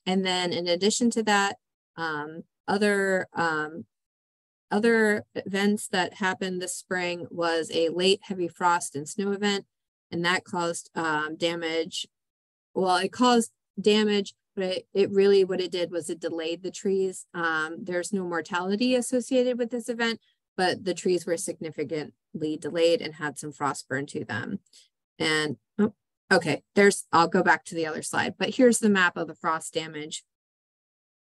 And then in addition to that, um, other um, other events that happened this spring was a late heavy frost and snow event, and that caused um, damage. Well, it caused damage, but it, it, really what it did was it delayed the trees. Um, there's no mortality associated with this event, but the trees were significantly delayed and had some frost burn to them. And oh, Okay, there's, I'll go back to the other slide, but here's the map of the frost damage.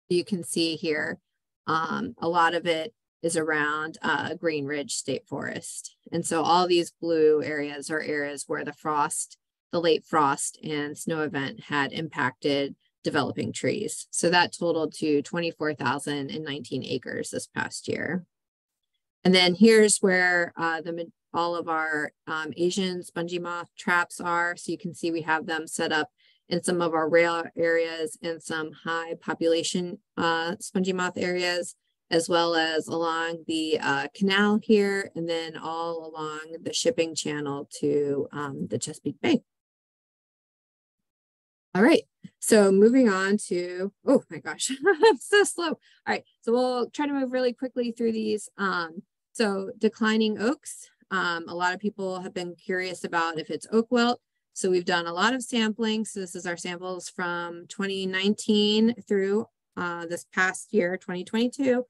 You can see here, um, a lot of it is around uh, Green Ridge State Forest. And so all these blue areas are areas where the frost, the late frost and snow event had impacted developing trees. So that totaled to 24,019 acres this past year. And then here's where uh, the all of our um, Asian spongy moth traps are. So you can see we have them set up in some of our rail areas and some high population uh, spongy moth areas, as well as along the uh, canal here, and then all along the shipping channel to um, the Chesapeake Bay. All right, so moving on to, oh my gosh, I'm so slow. All right, so we'll try to move really quickly through these. Um, so declining oaks, um, a lot of people have been curious about if it's oak wilt. So we've done a lot of sampling. So this is our samples from 2019 through uh, this past year, 2022.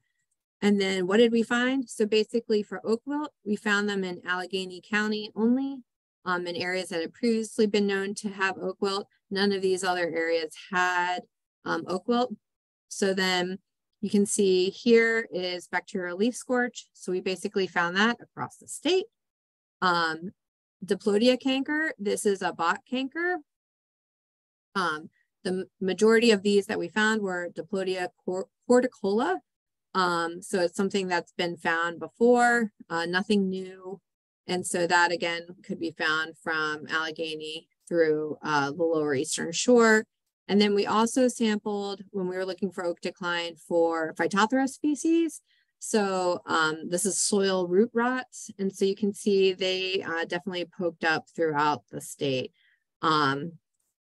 And then what did we find? So basically for oak wilt, we found them in Allegany County only. Um, in areas that had previously been known to have oak wilt. None of these other areas had um, oak wilt. So then you can see here is bacterial leaf scorch. So we basically found that across the state. Um, Diplodia canker, this is a bot canker. Um, the majority of these that we found were Diplodia corticola. Um, so it's something that's been found before, uh, nothing new. And so that again could be found from Allegany through uh, the lower eastern shore. And then we also sampled when we were looking for oak decline for Phytophthora species. So um, this is soil root rot. And so you can see they uh, definitely poked up throughout the state. Um,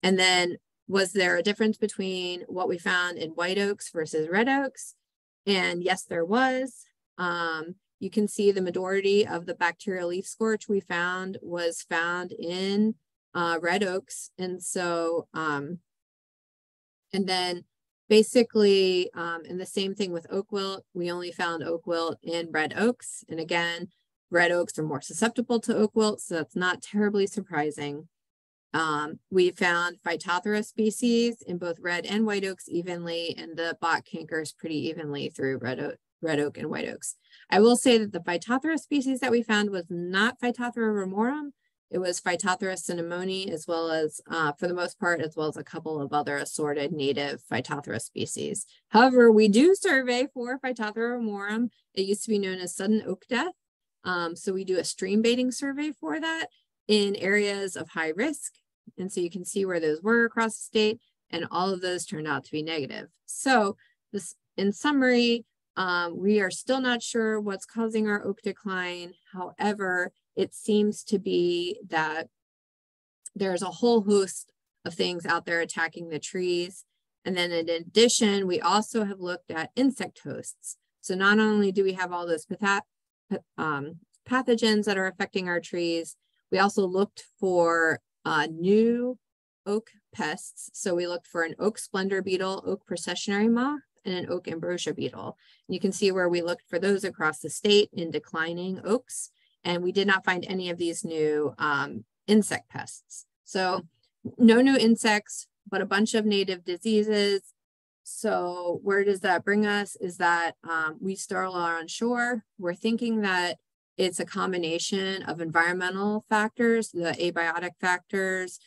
and then was there a difference between what we found in white oaks versus red oaks? And yes, there was. Um, you can see the majority of the bacterial leaf scorch we found was found in uh, red oaks. And so, um, and then basically, um, and the same thing with oak wilt, we only found oak wilt in red oaks. And again, red oaks are more susceptible to oak wilt, so that's not terribly surprising. Um, we found Phytophthora species in both red and white oaks evenly, and the bot cankers pretty evenly through red red oak and white oaks. I will say that the Phytophthora species that we found was not Phytophthora ramorum. It was Phytophthora cinnamomi, as well as, uh, for the most part, as well as a couple of other assorted native Phytophthora species. However, we do survey for Phytophthora ramorum. It used to be known as sudden oak death. Um, so we do a stream baiting survey for that in areas of high risk. And so you can see where those were across the state and all of those turned out to be negative. So this, in summary, um, we are still not sure what's causing our oak decline. However, it seems to be that there's a whole host of things out there attacking the trees. And then in addition, we also have looked at insect hosts. So not only do we have all those patho um, pathogens that are affecting our trees, we also looked for uh, new oak pests. So we looked for an oak splendor beetle, oak processionary moth, and an oak ambrosia beetle. You can see where we looked for those across the state in declining oaks, and we did not find any of these new um, insect pests. So no new insects, but a bunch of native diseases. So where does that bring us is that um, we still are on shore. We're thinking that it's a combination of environmental factors, the abiotic factors,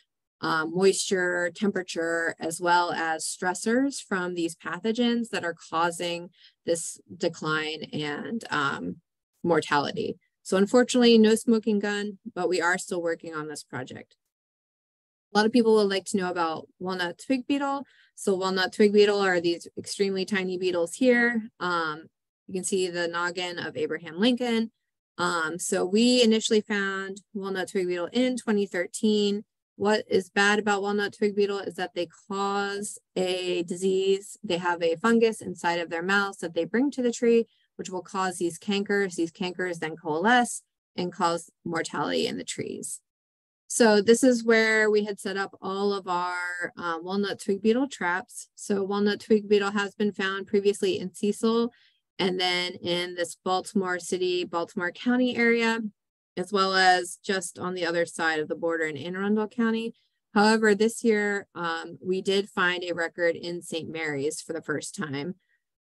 um, moisture, temperature, as well as stressors from these pathogens that are causing this decline and um, mortality. So unfortunately, no smoking gun, but we are still working on this project. A lot of people would like to know about walnut twig beetle. So walnut twig beetle are these extremely tiny beetles here. Um, you can see the noggin of Abraham Lincoln. Um, so we initially found walnut twig beetle in 2013. What is bad about walnut twig beetle is that they cause a disease. They have a fungus inside of their mouths that they bring to the tree, which will cause these cankers. These cankers then coalesce and cause mortality in the trees. So this is where we had set up all of our um, walnut twig beetle traps. So walnut twig beetle has been found previously in Cecil and then in this Baltimore City, Baltimore County area, as well as just on the other side of the border in Anne Arundel County. However, this year um, we did find a record in St. Mary's for the first time.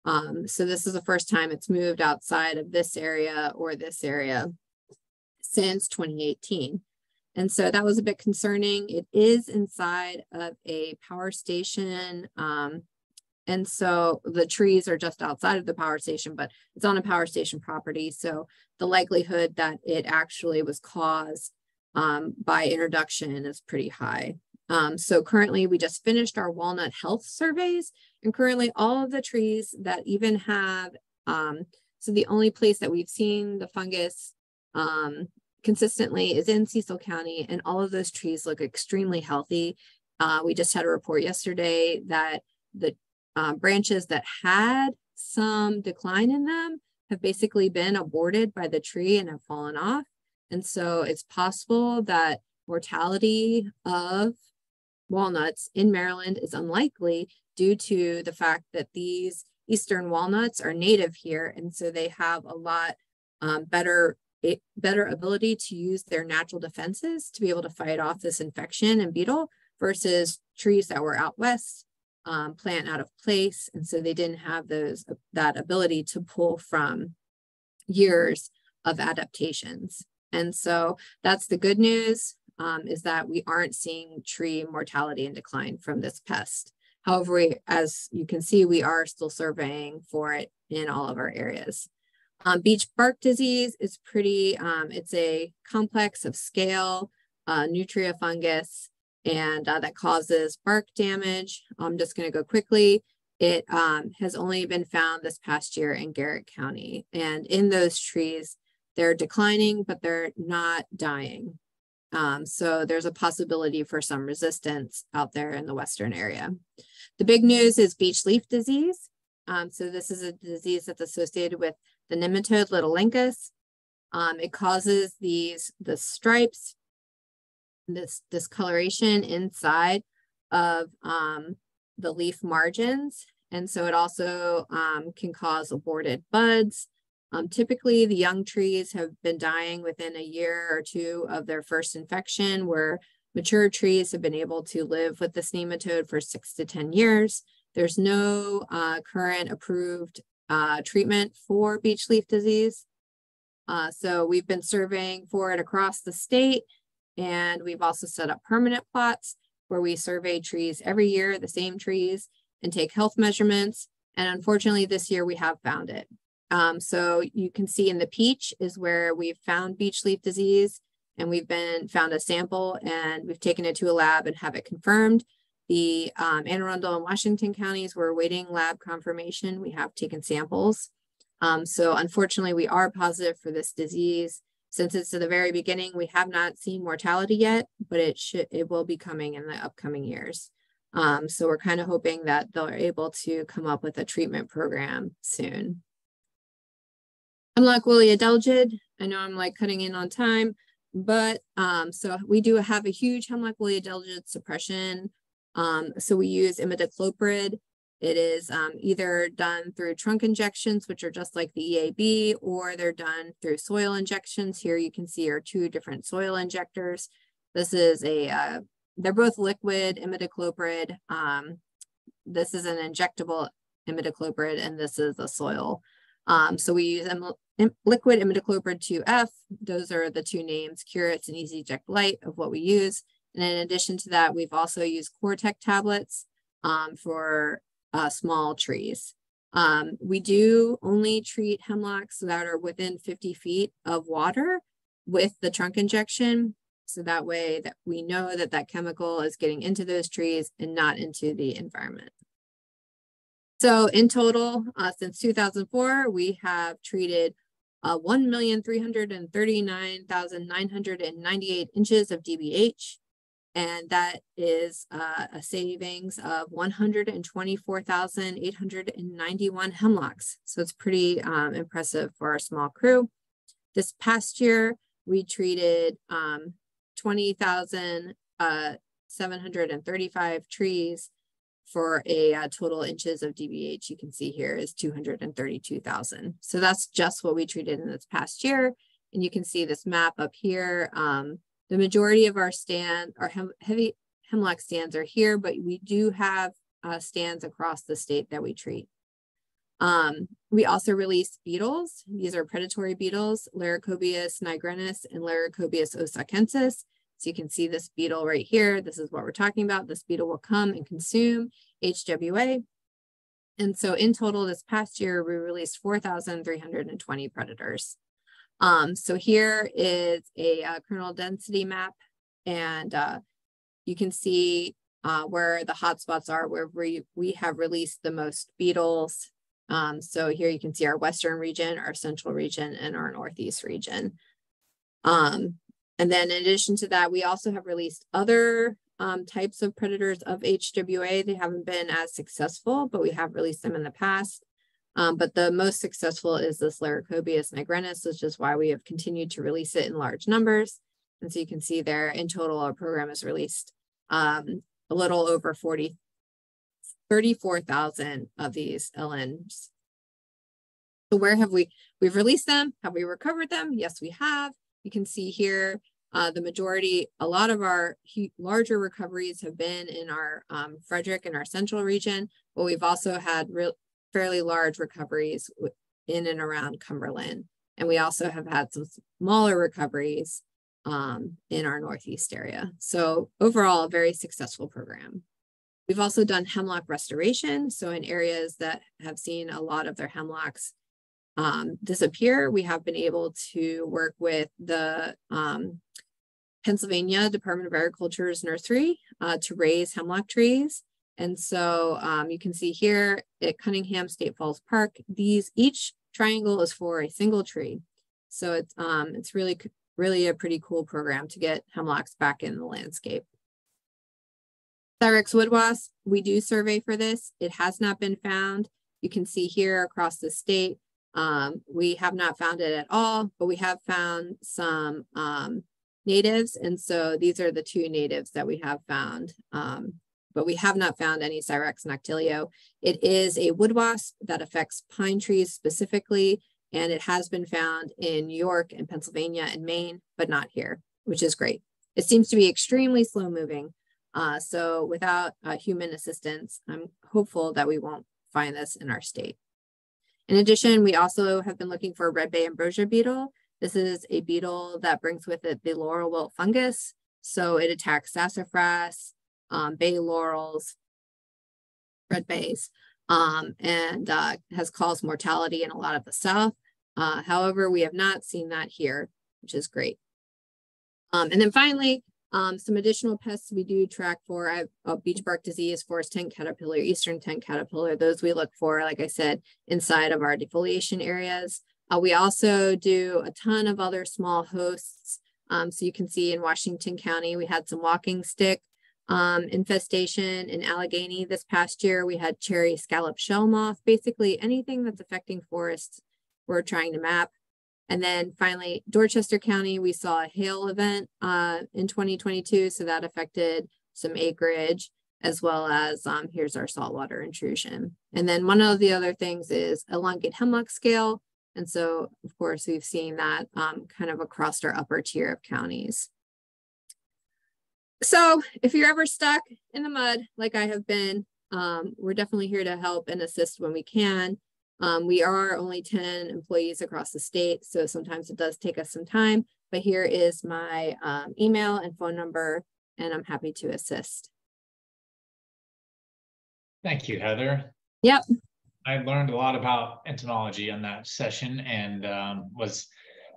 Um, so this is the first time it's moved outside of this area or this area since 2018. And so that was a bit concerning. It is inside of a power station um, and so the trees are just outside of the power station, but it's on a power station property. So the likelihood that it actually was caused um, by introduction is pretty high. Um, so currently we just finished our walnut health surveys and currently all of the trees that even have, um, so the only place that we've seen the fungus um, consistently is in Cecil County and all of those trees look extremely healthy. Uh, we just had a report yesterday that the um, branches that had some decline in them have basically been aborted by the tree and have fallen off. And so it's possible that mortality of walnuts in Maryland is unlikely due to the fact that these eastern walnuts are native here. And so they have a lot um, better better ability to use their natural defenses to be able to fight off this infection and beetle versus trees that were out west, um, plant out of place. And so they didn't have those that ability to pull from years of adaptations. And so that's the good news um, is that we aren't seeing tree mortality and decline from this pest. However, we, as you can see, we are still surveying for it in all of our areas. Um, beech bark disease is pretty, um, it's a complex of scale, uh, Nectria fungus, and uh, that causes bark damage. I'm just going to go quickly. It um, has only been found this past year in Garrett County. And in those trees, they're declining, but they're not dying. Um, so there's a possibility for some resistance out there in the Western area. The big news is beech leaf disease. Um, so this is a disease that's associated with the nematode Litylenchus. Um, it causes these the stripes, this discoloration inside of um, the leaf margins. And so it also um, can cause aborted buds. Um, typically, the young trees have been dying within a year or two of their first infection, where mature trees have been able to live with this nematode for six to 10 years. There's no uh, current approved uh, treatment for beech leaf disease. Uh, so we've been surveying for it across the state, and we've also set up permanent plots where we survey trees every year, the same trees, and take health measurements. And unfortunately, this year we have found it. Um, so you can see in the peach is where we've found beech leaf disease, and we've been found a sample, and we've taken it to a lab and have it confirmed. The um, Anne Arundel and Washington counties, we're awaiting lab confirmation. We have taken samples. Um, so unfortunately, we are positive for this disease. Since it's at the very beginning, we have not seen mortality yet, but it should it will be coming in the upcoming years. Um, so we're kind of hoping that they're able to come up with a treatment program soon. Hemlock woolly adelgid. I know I'm like cutting in on time, but um, so we do have a huge hemlock woolly adelgid suppression um, so we use imidacloprid. It is um, either done through trunk injections, which are just like the EAB, or they're done through soil injections. Here you can see are two different soil injectors. This is a, uh, they're both liquid imidacloprid. Um, this is an injectable imidacloprid, and this is a soil. Um, so we use Im liquid imidacloprid 2F. Those are the two names, Curates and Easy Eject Light of what we use. And in addition to that, we've also used CoreTect tablets um, for uh, small trees. Um, we do only treat hemlocks that are within 50 feet of water with the trunk injection. So that way that we know that that chemical is getting into those trees and not into the environment. So in total, uh, since 2004, we have treated uh, 1,339,998 inches of DBH and that is uh, a savings of 124,891 hemlocks. So it's pretty um, impressive for our small crew. This past year, we treated um, 20,735 uh, trees for a uh, total inches of DBH you can see here is 232,000. So that's just what we treated in this past year. And you can see this map up here. Um, the majority of our stand, our hem, heavy hemlock stands are here, but we do have uh, stands across the state that we treat. Um, we also release beetles. These are predatory beetles, Laricobius nigrinus and Laricobius osakensis. So you can see this beetle right here. This is what we're talking about. This beetle will come and consume HWA. And so in total this past year, we released 4,320 predators. Um, so here is a, uh, kernel density map, and uh, you can see uh, where the hotspots are, where we, we have released the most beetles. Um, so here you can see our western region, our central region, and our northeast region. Um, and then in addition to that, we also have released other um, types of predators of HWA. They haven't been as successful, but we have released them in the past. Um, but the most successful is this Laricobius nigrinus, which is why we have continued to release it in large numbers. And so you can see there in total, our program has released um, a little over 40, 34,000 of these LNs. So where have we, we've released them? Have we recovered them? Yes, we have. You can see here, uh, the majority, a lot of our larger recoveries have been in our um, Frederick and our central region, but we've also had real, fairly large recoveries in and around Cumberland. And we also have had some smaller recoveries um, in our Northeast area. So overall, a very successful program. We've also done hemlock restoration. So in areas that have seen a lot of their hemlocks um, disappear, we have been able to work with the um, Pennsylvania Department of Agriculture's nursery uh, to raise hemlock trees. And so um, you can see here at Cunningham State Falls Park, these each triangle is for a single tree. So it's um, it's really really a pretty cool program to get hemlocks back in the landscape. Sirex wood wasp, we do survey for this. It has not been found. You can see here across the state, um, we have not found it at all, but we have found some um, natives. And so these are the two natives that we have found, um, but we have not found any Sirex noctilio. It is a wood wasp that affects pine trees specifically, and it has been found in New York and Pennsylvania and Maine, but not here, which is great. It seems to be extremely slow moving. Uh, so without uh, human assistance, I'm hopeful that we won't find this in our state. In addition, we also have been looking for red bay ambrosia beetle. This is a beetle that brings with it the laurel wilt fungus. So it attacks sassafras, um, bay laurels, red bays, um, and uh, has caused mortality in a lot of the South. Uh, however, we have not seen that here, which is great. Um, and then finally, um, some additional pests we do track for uh, beech bark disease, forest tent caterpillar, eastern tent caterpillar. Those we look for, like I said, inside of our defoliation areas. Uh, we also do a ton of other small hosts. Um, so you can see in Washington County, we had some walking stick um, infestation in Allegany this past year. We had cherry scallop shell moth, basically anything that's affecting forests we're trying to map. And then finally, Dorchester County, we saw a hail event uh, in 2022. So that affected some acreage as well as um, here's our saltwater intrusion. And then one of the other things is elongate hemlock scale. And so, of course, we've seen that um, kind of across our upper tier of counties. So if you're ever stuck in the mud, like I have been, um, we're definitely here to help and assist when we can. Um, we are only 10 employees across the state, so sometimes it does take us some time, but here is my um, email and phone number, and I'm happy to assist. Thank you, Heather. Yep. I learned a lot about entomology on that session and um, was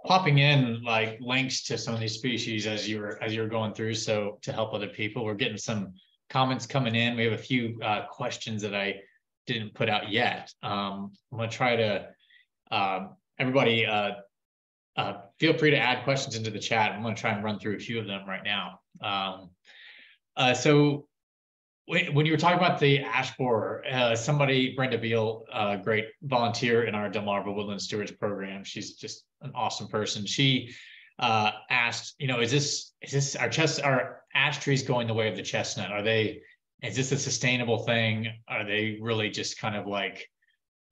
popping in like links to some of these species as you were as you were going through. So to help other people, we're getting some comments coming in. We have a few uh, questions that I didn't put out yet. Um, I'm going to try to, uh, everybody, uh, uh, feel free to add questions into the chat. I'm going to try and run through a few of them right now. Um, uh, so when you were talking about the ash borer, uh, somebody, Brenda Beal, uh, great volunteer in our Delmarva Woodland Stewards program. She's just an awesome person. She uh, asked, you know, is this is this our chest our ash trees going the way of the chestnut? Are they is this a sustainable thing? Are they really just kind of like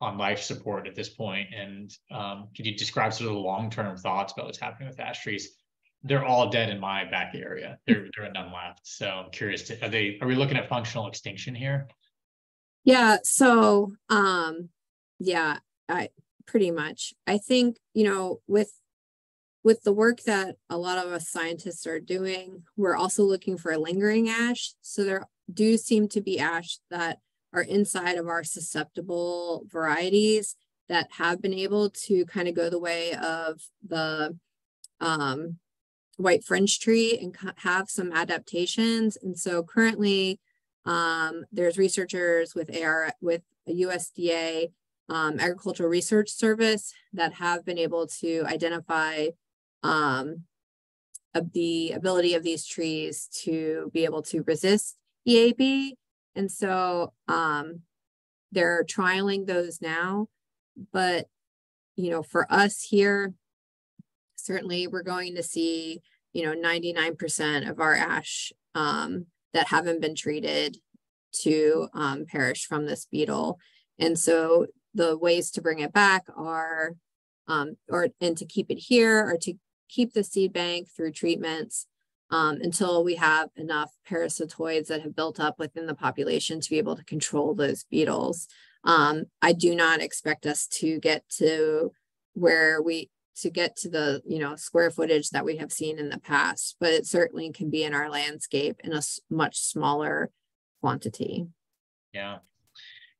on life support at this point? And um, could you describe sort of the long-term thoughts about what's happening with ash trees? They're all dead in my back area. There, there are none left. So I'm curious, to, are they, are we looking at functional extinction here? Yeah. So, um, yeah, I pretty much, I think, you know, with with the work that a lot of us scientists are doing, we're also looking for a lingering ash. So there do seem to be ash that are inside of our susceptible varieties that have been able to kind of go the way of the um, white fringe tree and have some adaptations. And so currently um, there's researchers with AR with USDA um, Agricultural Research Service that have been able to identify um, the ability of these trees to be able to resist EAB. And so um, they're trialing those now. But, you know, for us here, certainly we're going to see, you know, 99% of our ash um, that haven't been treated to um, perish from this beetle. And so the ways to bring it back are, um, or and to keep it here, or to keep the seed bank through treatments um, until we have enough parasitoids that have built up within the population to be able to control those beetles. Um, I do not expect us to get to where we to get to the you know square footage that we have seen in the past, but it certainly can be in our landscape in a much smaller quantity. Yeah,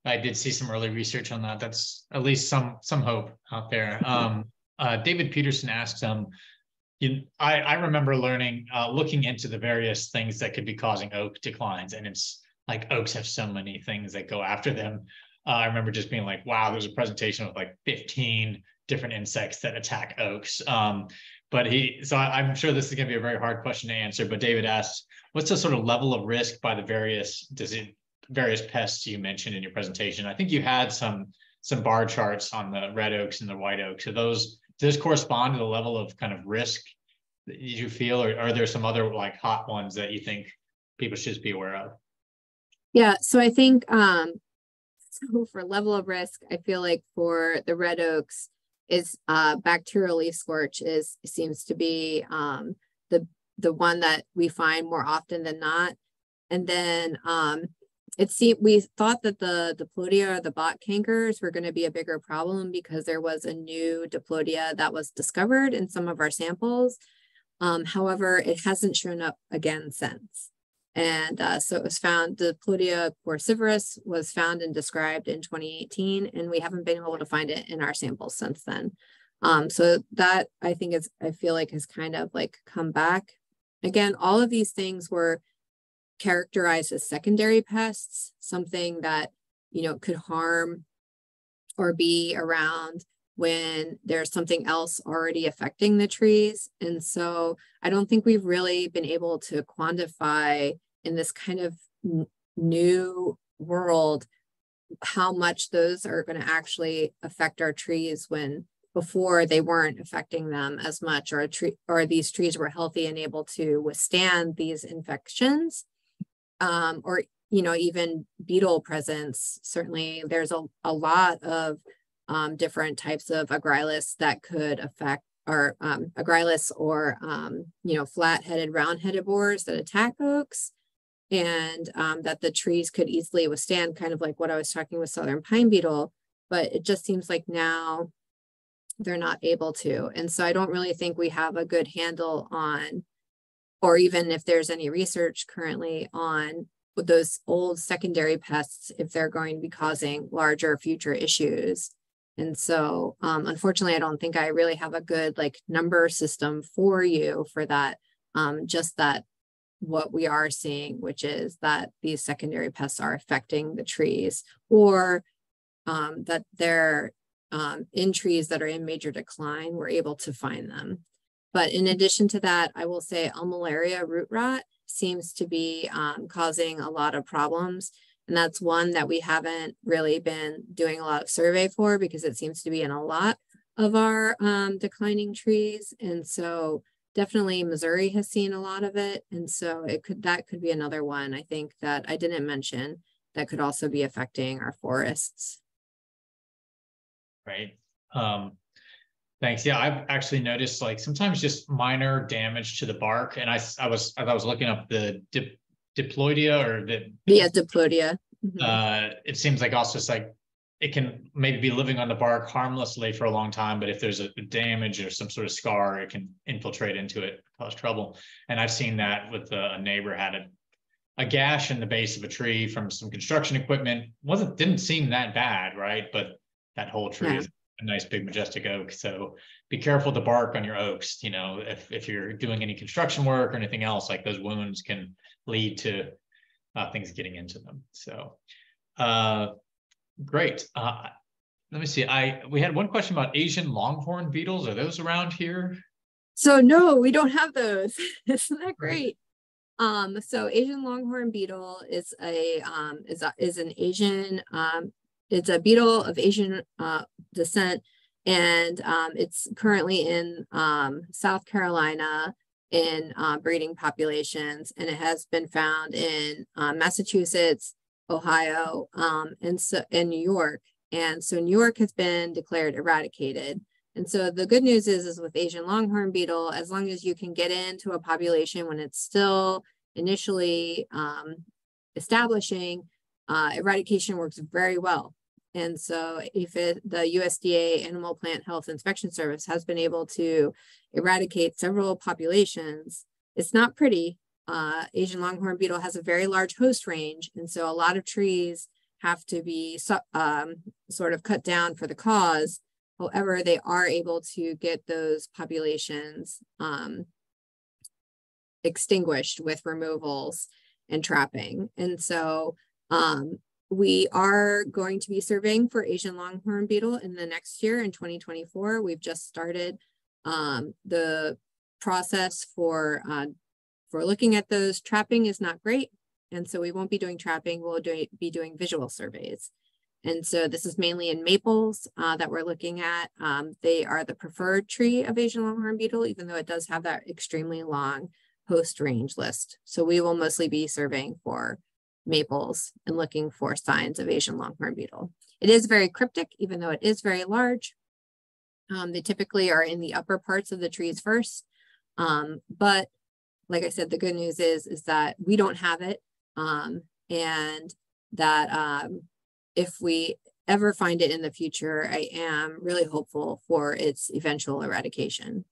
I did see some early research on that. That's at least some some hope out there. Um, uh, David Peterson asked um, you, I, I remember learning, uh, looking into the various things that could be causing oak declines, and it's like oaks have so many things that go after them. Uh, I remember just being like, wow, there's a presentation with like 15 different insects that attack oaks. Um, but he, so I, am sure this is going to be a very hard question to answer. But David asks, what's the sort of level of risk by the various does it various pests you mentioned in your presentation? I think you had some some bar charts on the red oaks and the white oaks. So those does correspond to the level of kind of risk that you feel, or are there some other like hot ones that you think people should be aware of? Yeah, so I think um, so for level of risk, I feel like for the red oaks is uh, bacterial leaf scorch is seems to be um, the the one that we find more often than not, and then um, it seemed we thought that the diplodia or the bot cankers were going to be a bigger problem because there was a new diplodia that was discovered in some of our samples. Um, however, it hasn't shown up again since. And uh, so it was found, Diplodia querciferus was found and described in 2018, and we haven't been able to find it in our samples since then. Um, so that I think is, I feel like has kind of like come back. Again, all of these things were characterized as secondary pests, something that, you know, could harm or be around when there's something else already affecting the trees. And so I don't think we've really been able to quantify in this kind of new world how much those are going to actually affect our trees when before they weren't affecting them as much or tree or these trees were healthy and able to withstand these infections. Um, or you know even beetle presence certainly there's a, a lot of um, different types of Agrilus that could affect or um, or um, you know flat-headed round-headed borers that attack oaks and um, that the trees could easily withstand kind of like what i was talking with southern pine beetle but it just seems like now they're not able to and so i don't really think we have a good handle on or even if there's any research currently on those old secondary pests, if they're going to be causing larger future issues. And so, um, unfortunately, I don't think I really have a good like number system for you for that. Um, just that what we are seeing, which is that these secondary pests are affecting the trees or um, that they're um, in trees that are in major decline, we're able to find them. But in addition to that, I will say Armillaria root rot seems to be um, causing a lot of problems. And that's one that we haven't really been doing a lot of survey for because it seems to be in a lot of our um, declining trees. And so definitely Missouri has seen a lot of it. And so it could that could be another one I think that I didn't mention that could also be affecting our forests. Right. Um, Thanks. Yeah, I've actually noticed like sometimes just minor damage to the bark, and I I was I was looking up the dip, diploidia or the yeah diploidia. Mm-hmm. Uh, it seems like also just like it can maybe be living on the bark harmlessly for a long time, but if there's a damage or some sort of scar, it can infiltrate into it, cause trouble. And I've seen that with a, a neighbor had a a gash in the base of a tree from some construction equipment. wasn't didn't seem that bad, right? But that whole tree yeah. is a nice big majestic oak. So be careful to bark on your oaks. You know, if if you're doing any construction work or anything else, like those wounds can lead to uh, things getting into them. So uh, great. Uh, let me see. I we had one question about Asian longhorn beetles. Are those around here? So no, we don't have those. Isn't that great? Um, so Asian longhorn beetle is a um, is a, is an Asian um, it's a beetle of Asian uh, descent, and um, it's currently in um, South Carolina in uh, breeding populations, and it has been found in uh, Massachusetts, Ohio, um, and so in New York. And so New York has been declared eradicated. And so the good news is, is with Asian longhorn beetle, as long as you can get into a population when it's still initially um, establishing, uh, eradication works very well. And so if it, the USDA Animal Plant Health Inspection Service has been able to eradicate several populations, it's not pretty. Uh, Asian longhorn beetle has a very large host range. And so a lot of trees have to be um, sort of cut down for the cause. However, they are able to get those populations um, extinguished with removals and trapping. And so um, we are going to be surveying for Asian longhorn beetle in the next year in 2024. We've just started um, the process for uh, for looking at those. Trapping is not great, and so we won't be doing trapping. We'll do, be doing visual surveys. And so this is mainly in maples uh, that we're looking at. Um, they are the preferred tree of Asian longhorn beetle, even though it does have that extremely long host range list. So we will mostly be surveying for maples and looking for signs of Asian longhorn beetle. It is very cryptic, even though it is very large. Um, they typically are in the upper parts of the trees first. Um, but like I said, the good news is, is that we don't have it. Um, and that um, if we ever find it in the future, I am really hopeful for its eventual eradication.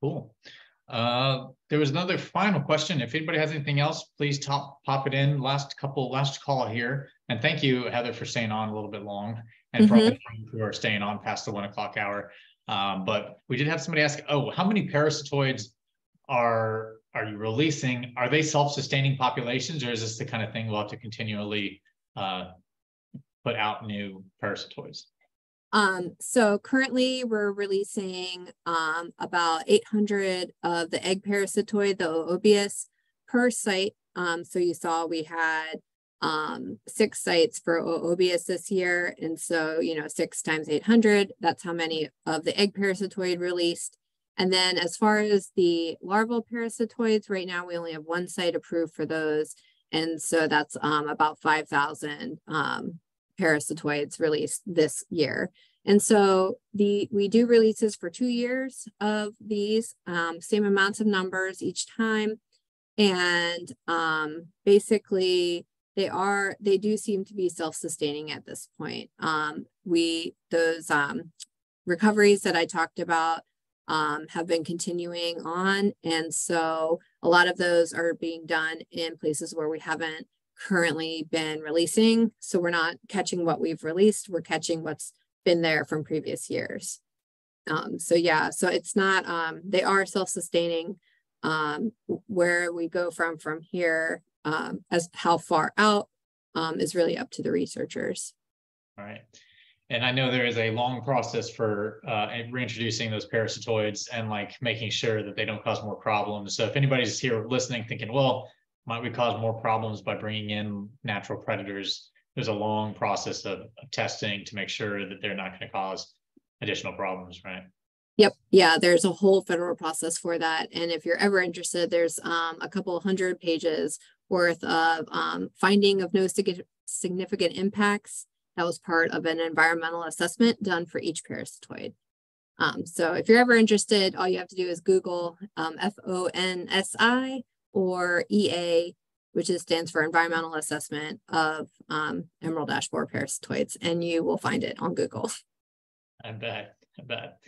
Cool. Uh, there was another final question. If anybody has anything else, please top, pop it in. Last couple, last call here. And thank you, Heather, for staying on a little bit long and mm-hmm. for who are staying on past the one o'clock hour. Um, but we did have somebody ask, oh, how many parasitoids are are you releasing? Are they self-sustaining populations, or is this the kind of thing we'll have to continually uh, put out new parasitoids? Um, so currently we're releasing um, about 800 of the egg parasitoid, the oobius, per site. Um, so you saw we had um, six sites for oobius this year. And so, you know, six times 800, that's how many of the egg parasitoid released. And then as far as the larval parasitoids, right now we only have one site approved for those. And so that's um, about 5,000 um, parasitoids released this year. And so the we do releases for two years of these, um, same amounts of numbers each time. And um, basically they are, they do seem to be self-sustaining at this point. Um, we, those um, recoveries that I talked about um, have been continuing on. And so a lot of those are being done in places where we haven't currently been releasing. So we're not catching what we've released, we're catching what's been there from previous years. Um, so yeah, so it's not, um, they are self-sustaining. Um, where we go from from here um, as how far out um, is really up to the researchers. All right. And I know there is a long process for uh, reintroducing those parasitoids and like making sure that they don't cause more problems. So if anybody's here listening thinking, well, might we cause more problems by bringing in natural predators? There's a long process of, of testing to make sure that they're not going to cause additional problems, right? Yep. Yeah, there's a whole federal process for that. And if you're ever interested, there's um, a couple hundred pages worth of um, finding of no significant impacts. That was part of an environmental assessment done for each parasitoid. Um, so if you're ever interested, all you have to do is Google um, FONSI or EA, which is, stands for Environmental Assessment of um, Emerald Ash Borer Parasitoids, and you will find it on Google. I bet. I bet.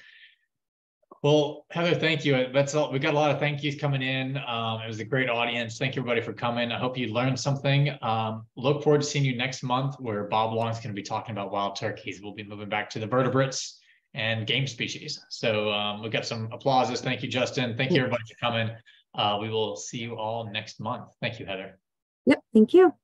Well, Heather, thank you. That's all. We got a lot of thank yous coming in. Um, it was a great audience. Thank you, everybody, for coming. I hope you learned something. Um, look forward to seeing you next month, where Bob Long is going to be talking about wild turkeys. We'll be moving back to the vertebrates and game species. So um, we've got some applauses. Thank you, Justin. Thank you, everybody, for coming. Uh, we will see you all next month. Thank you, Heather. Yep. Thank you.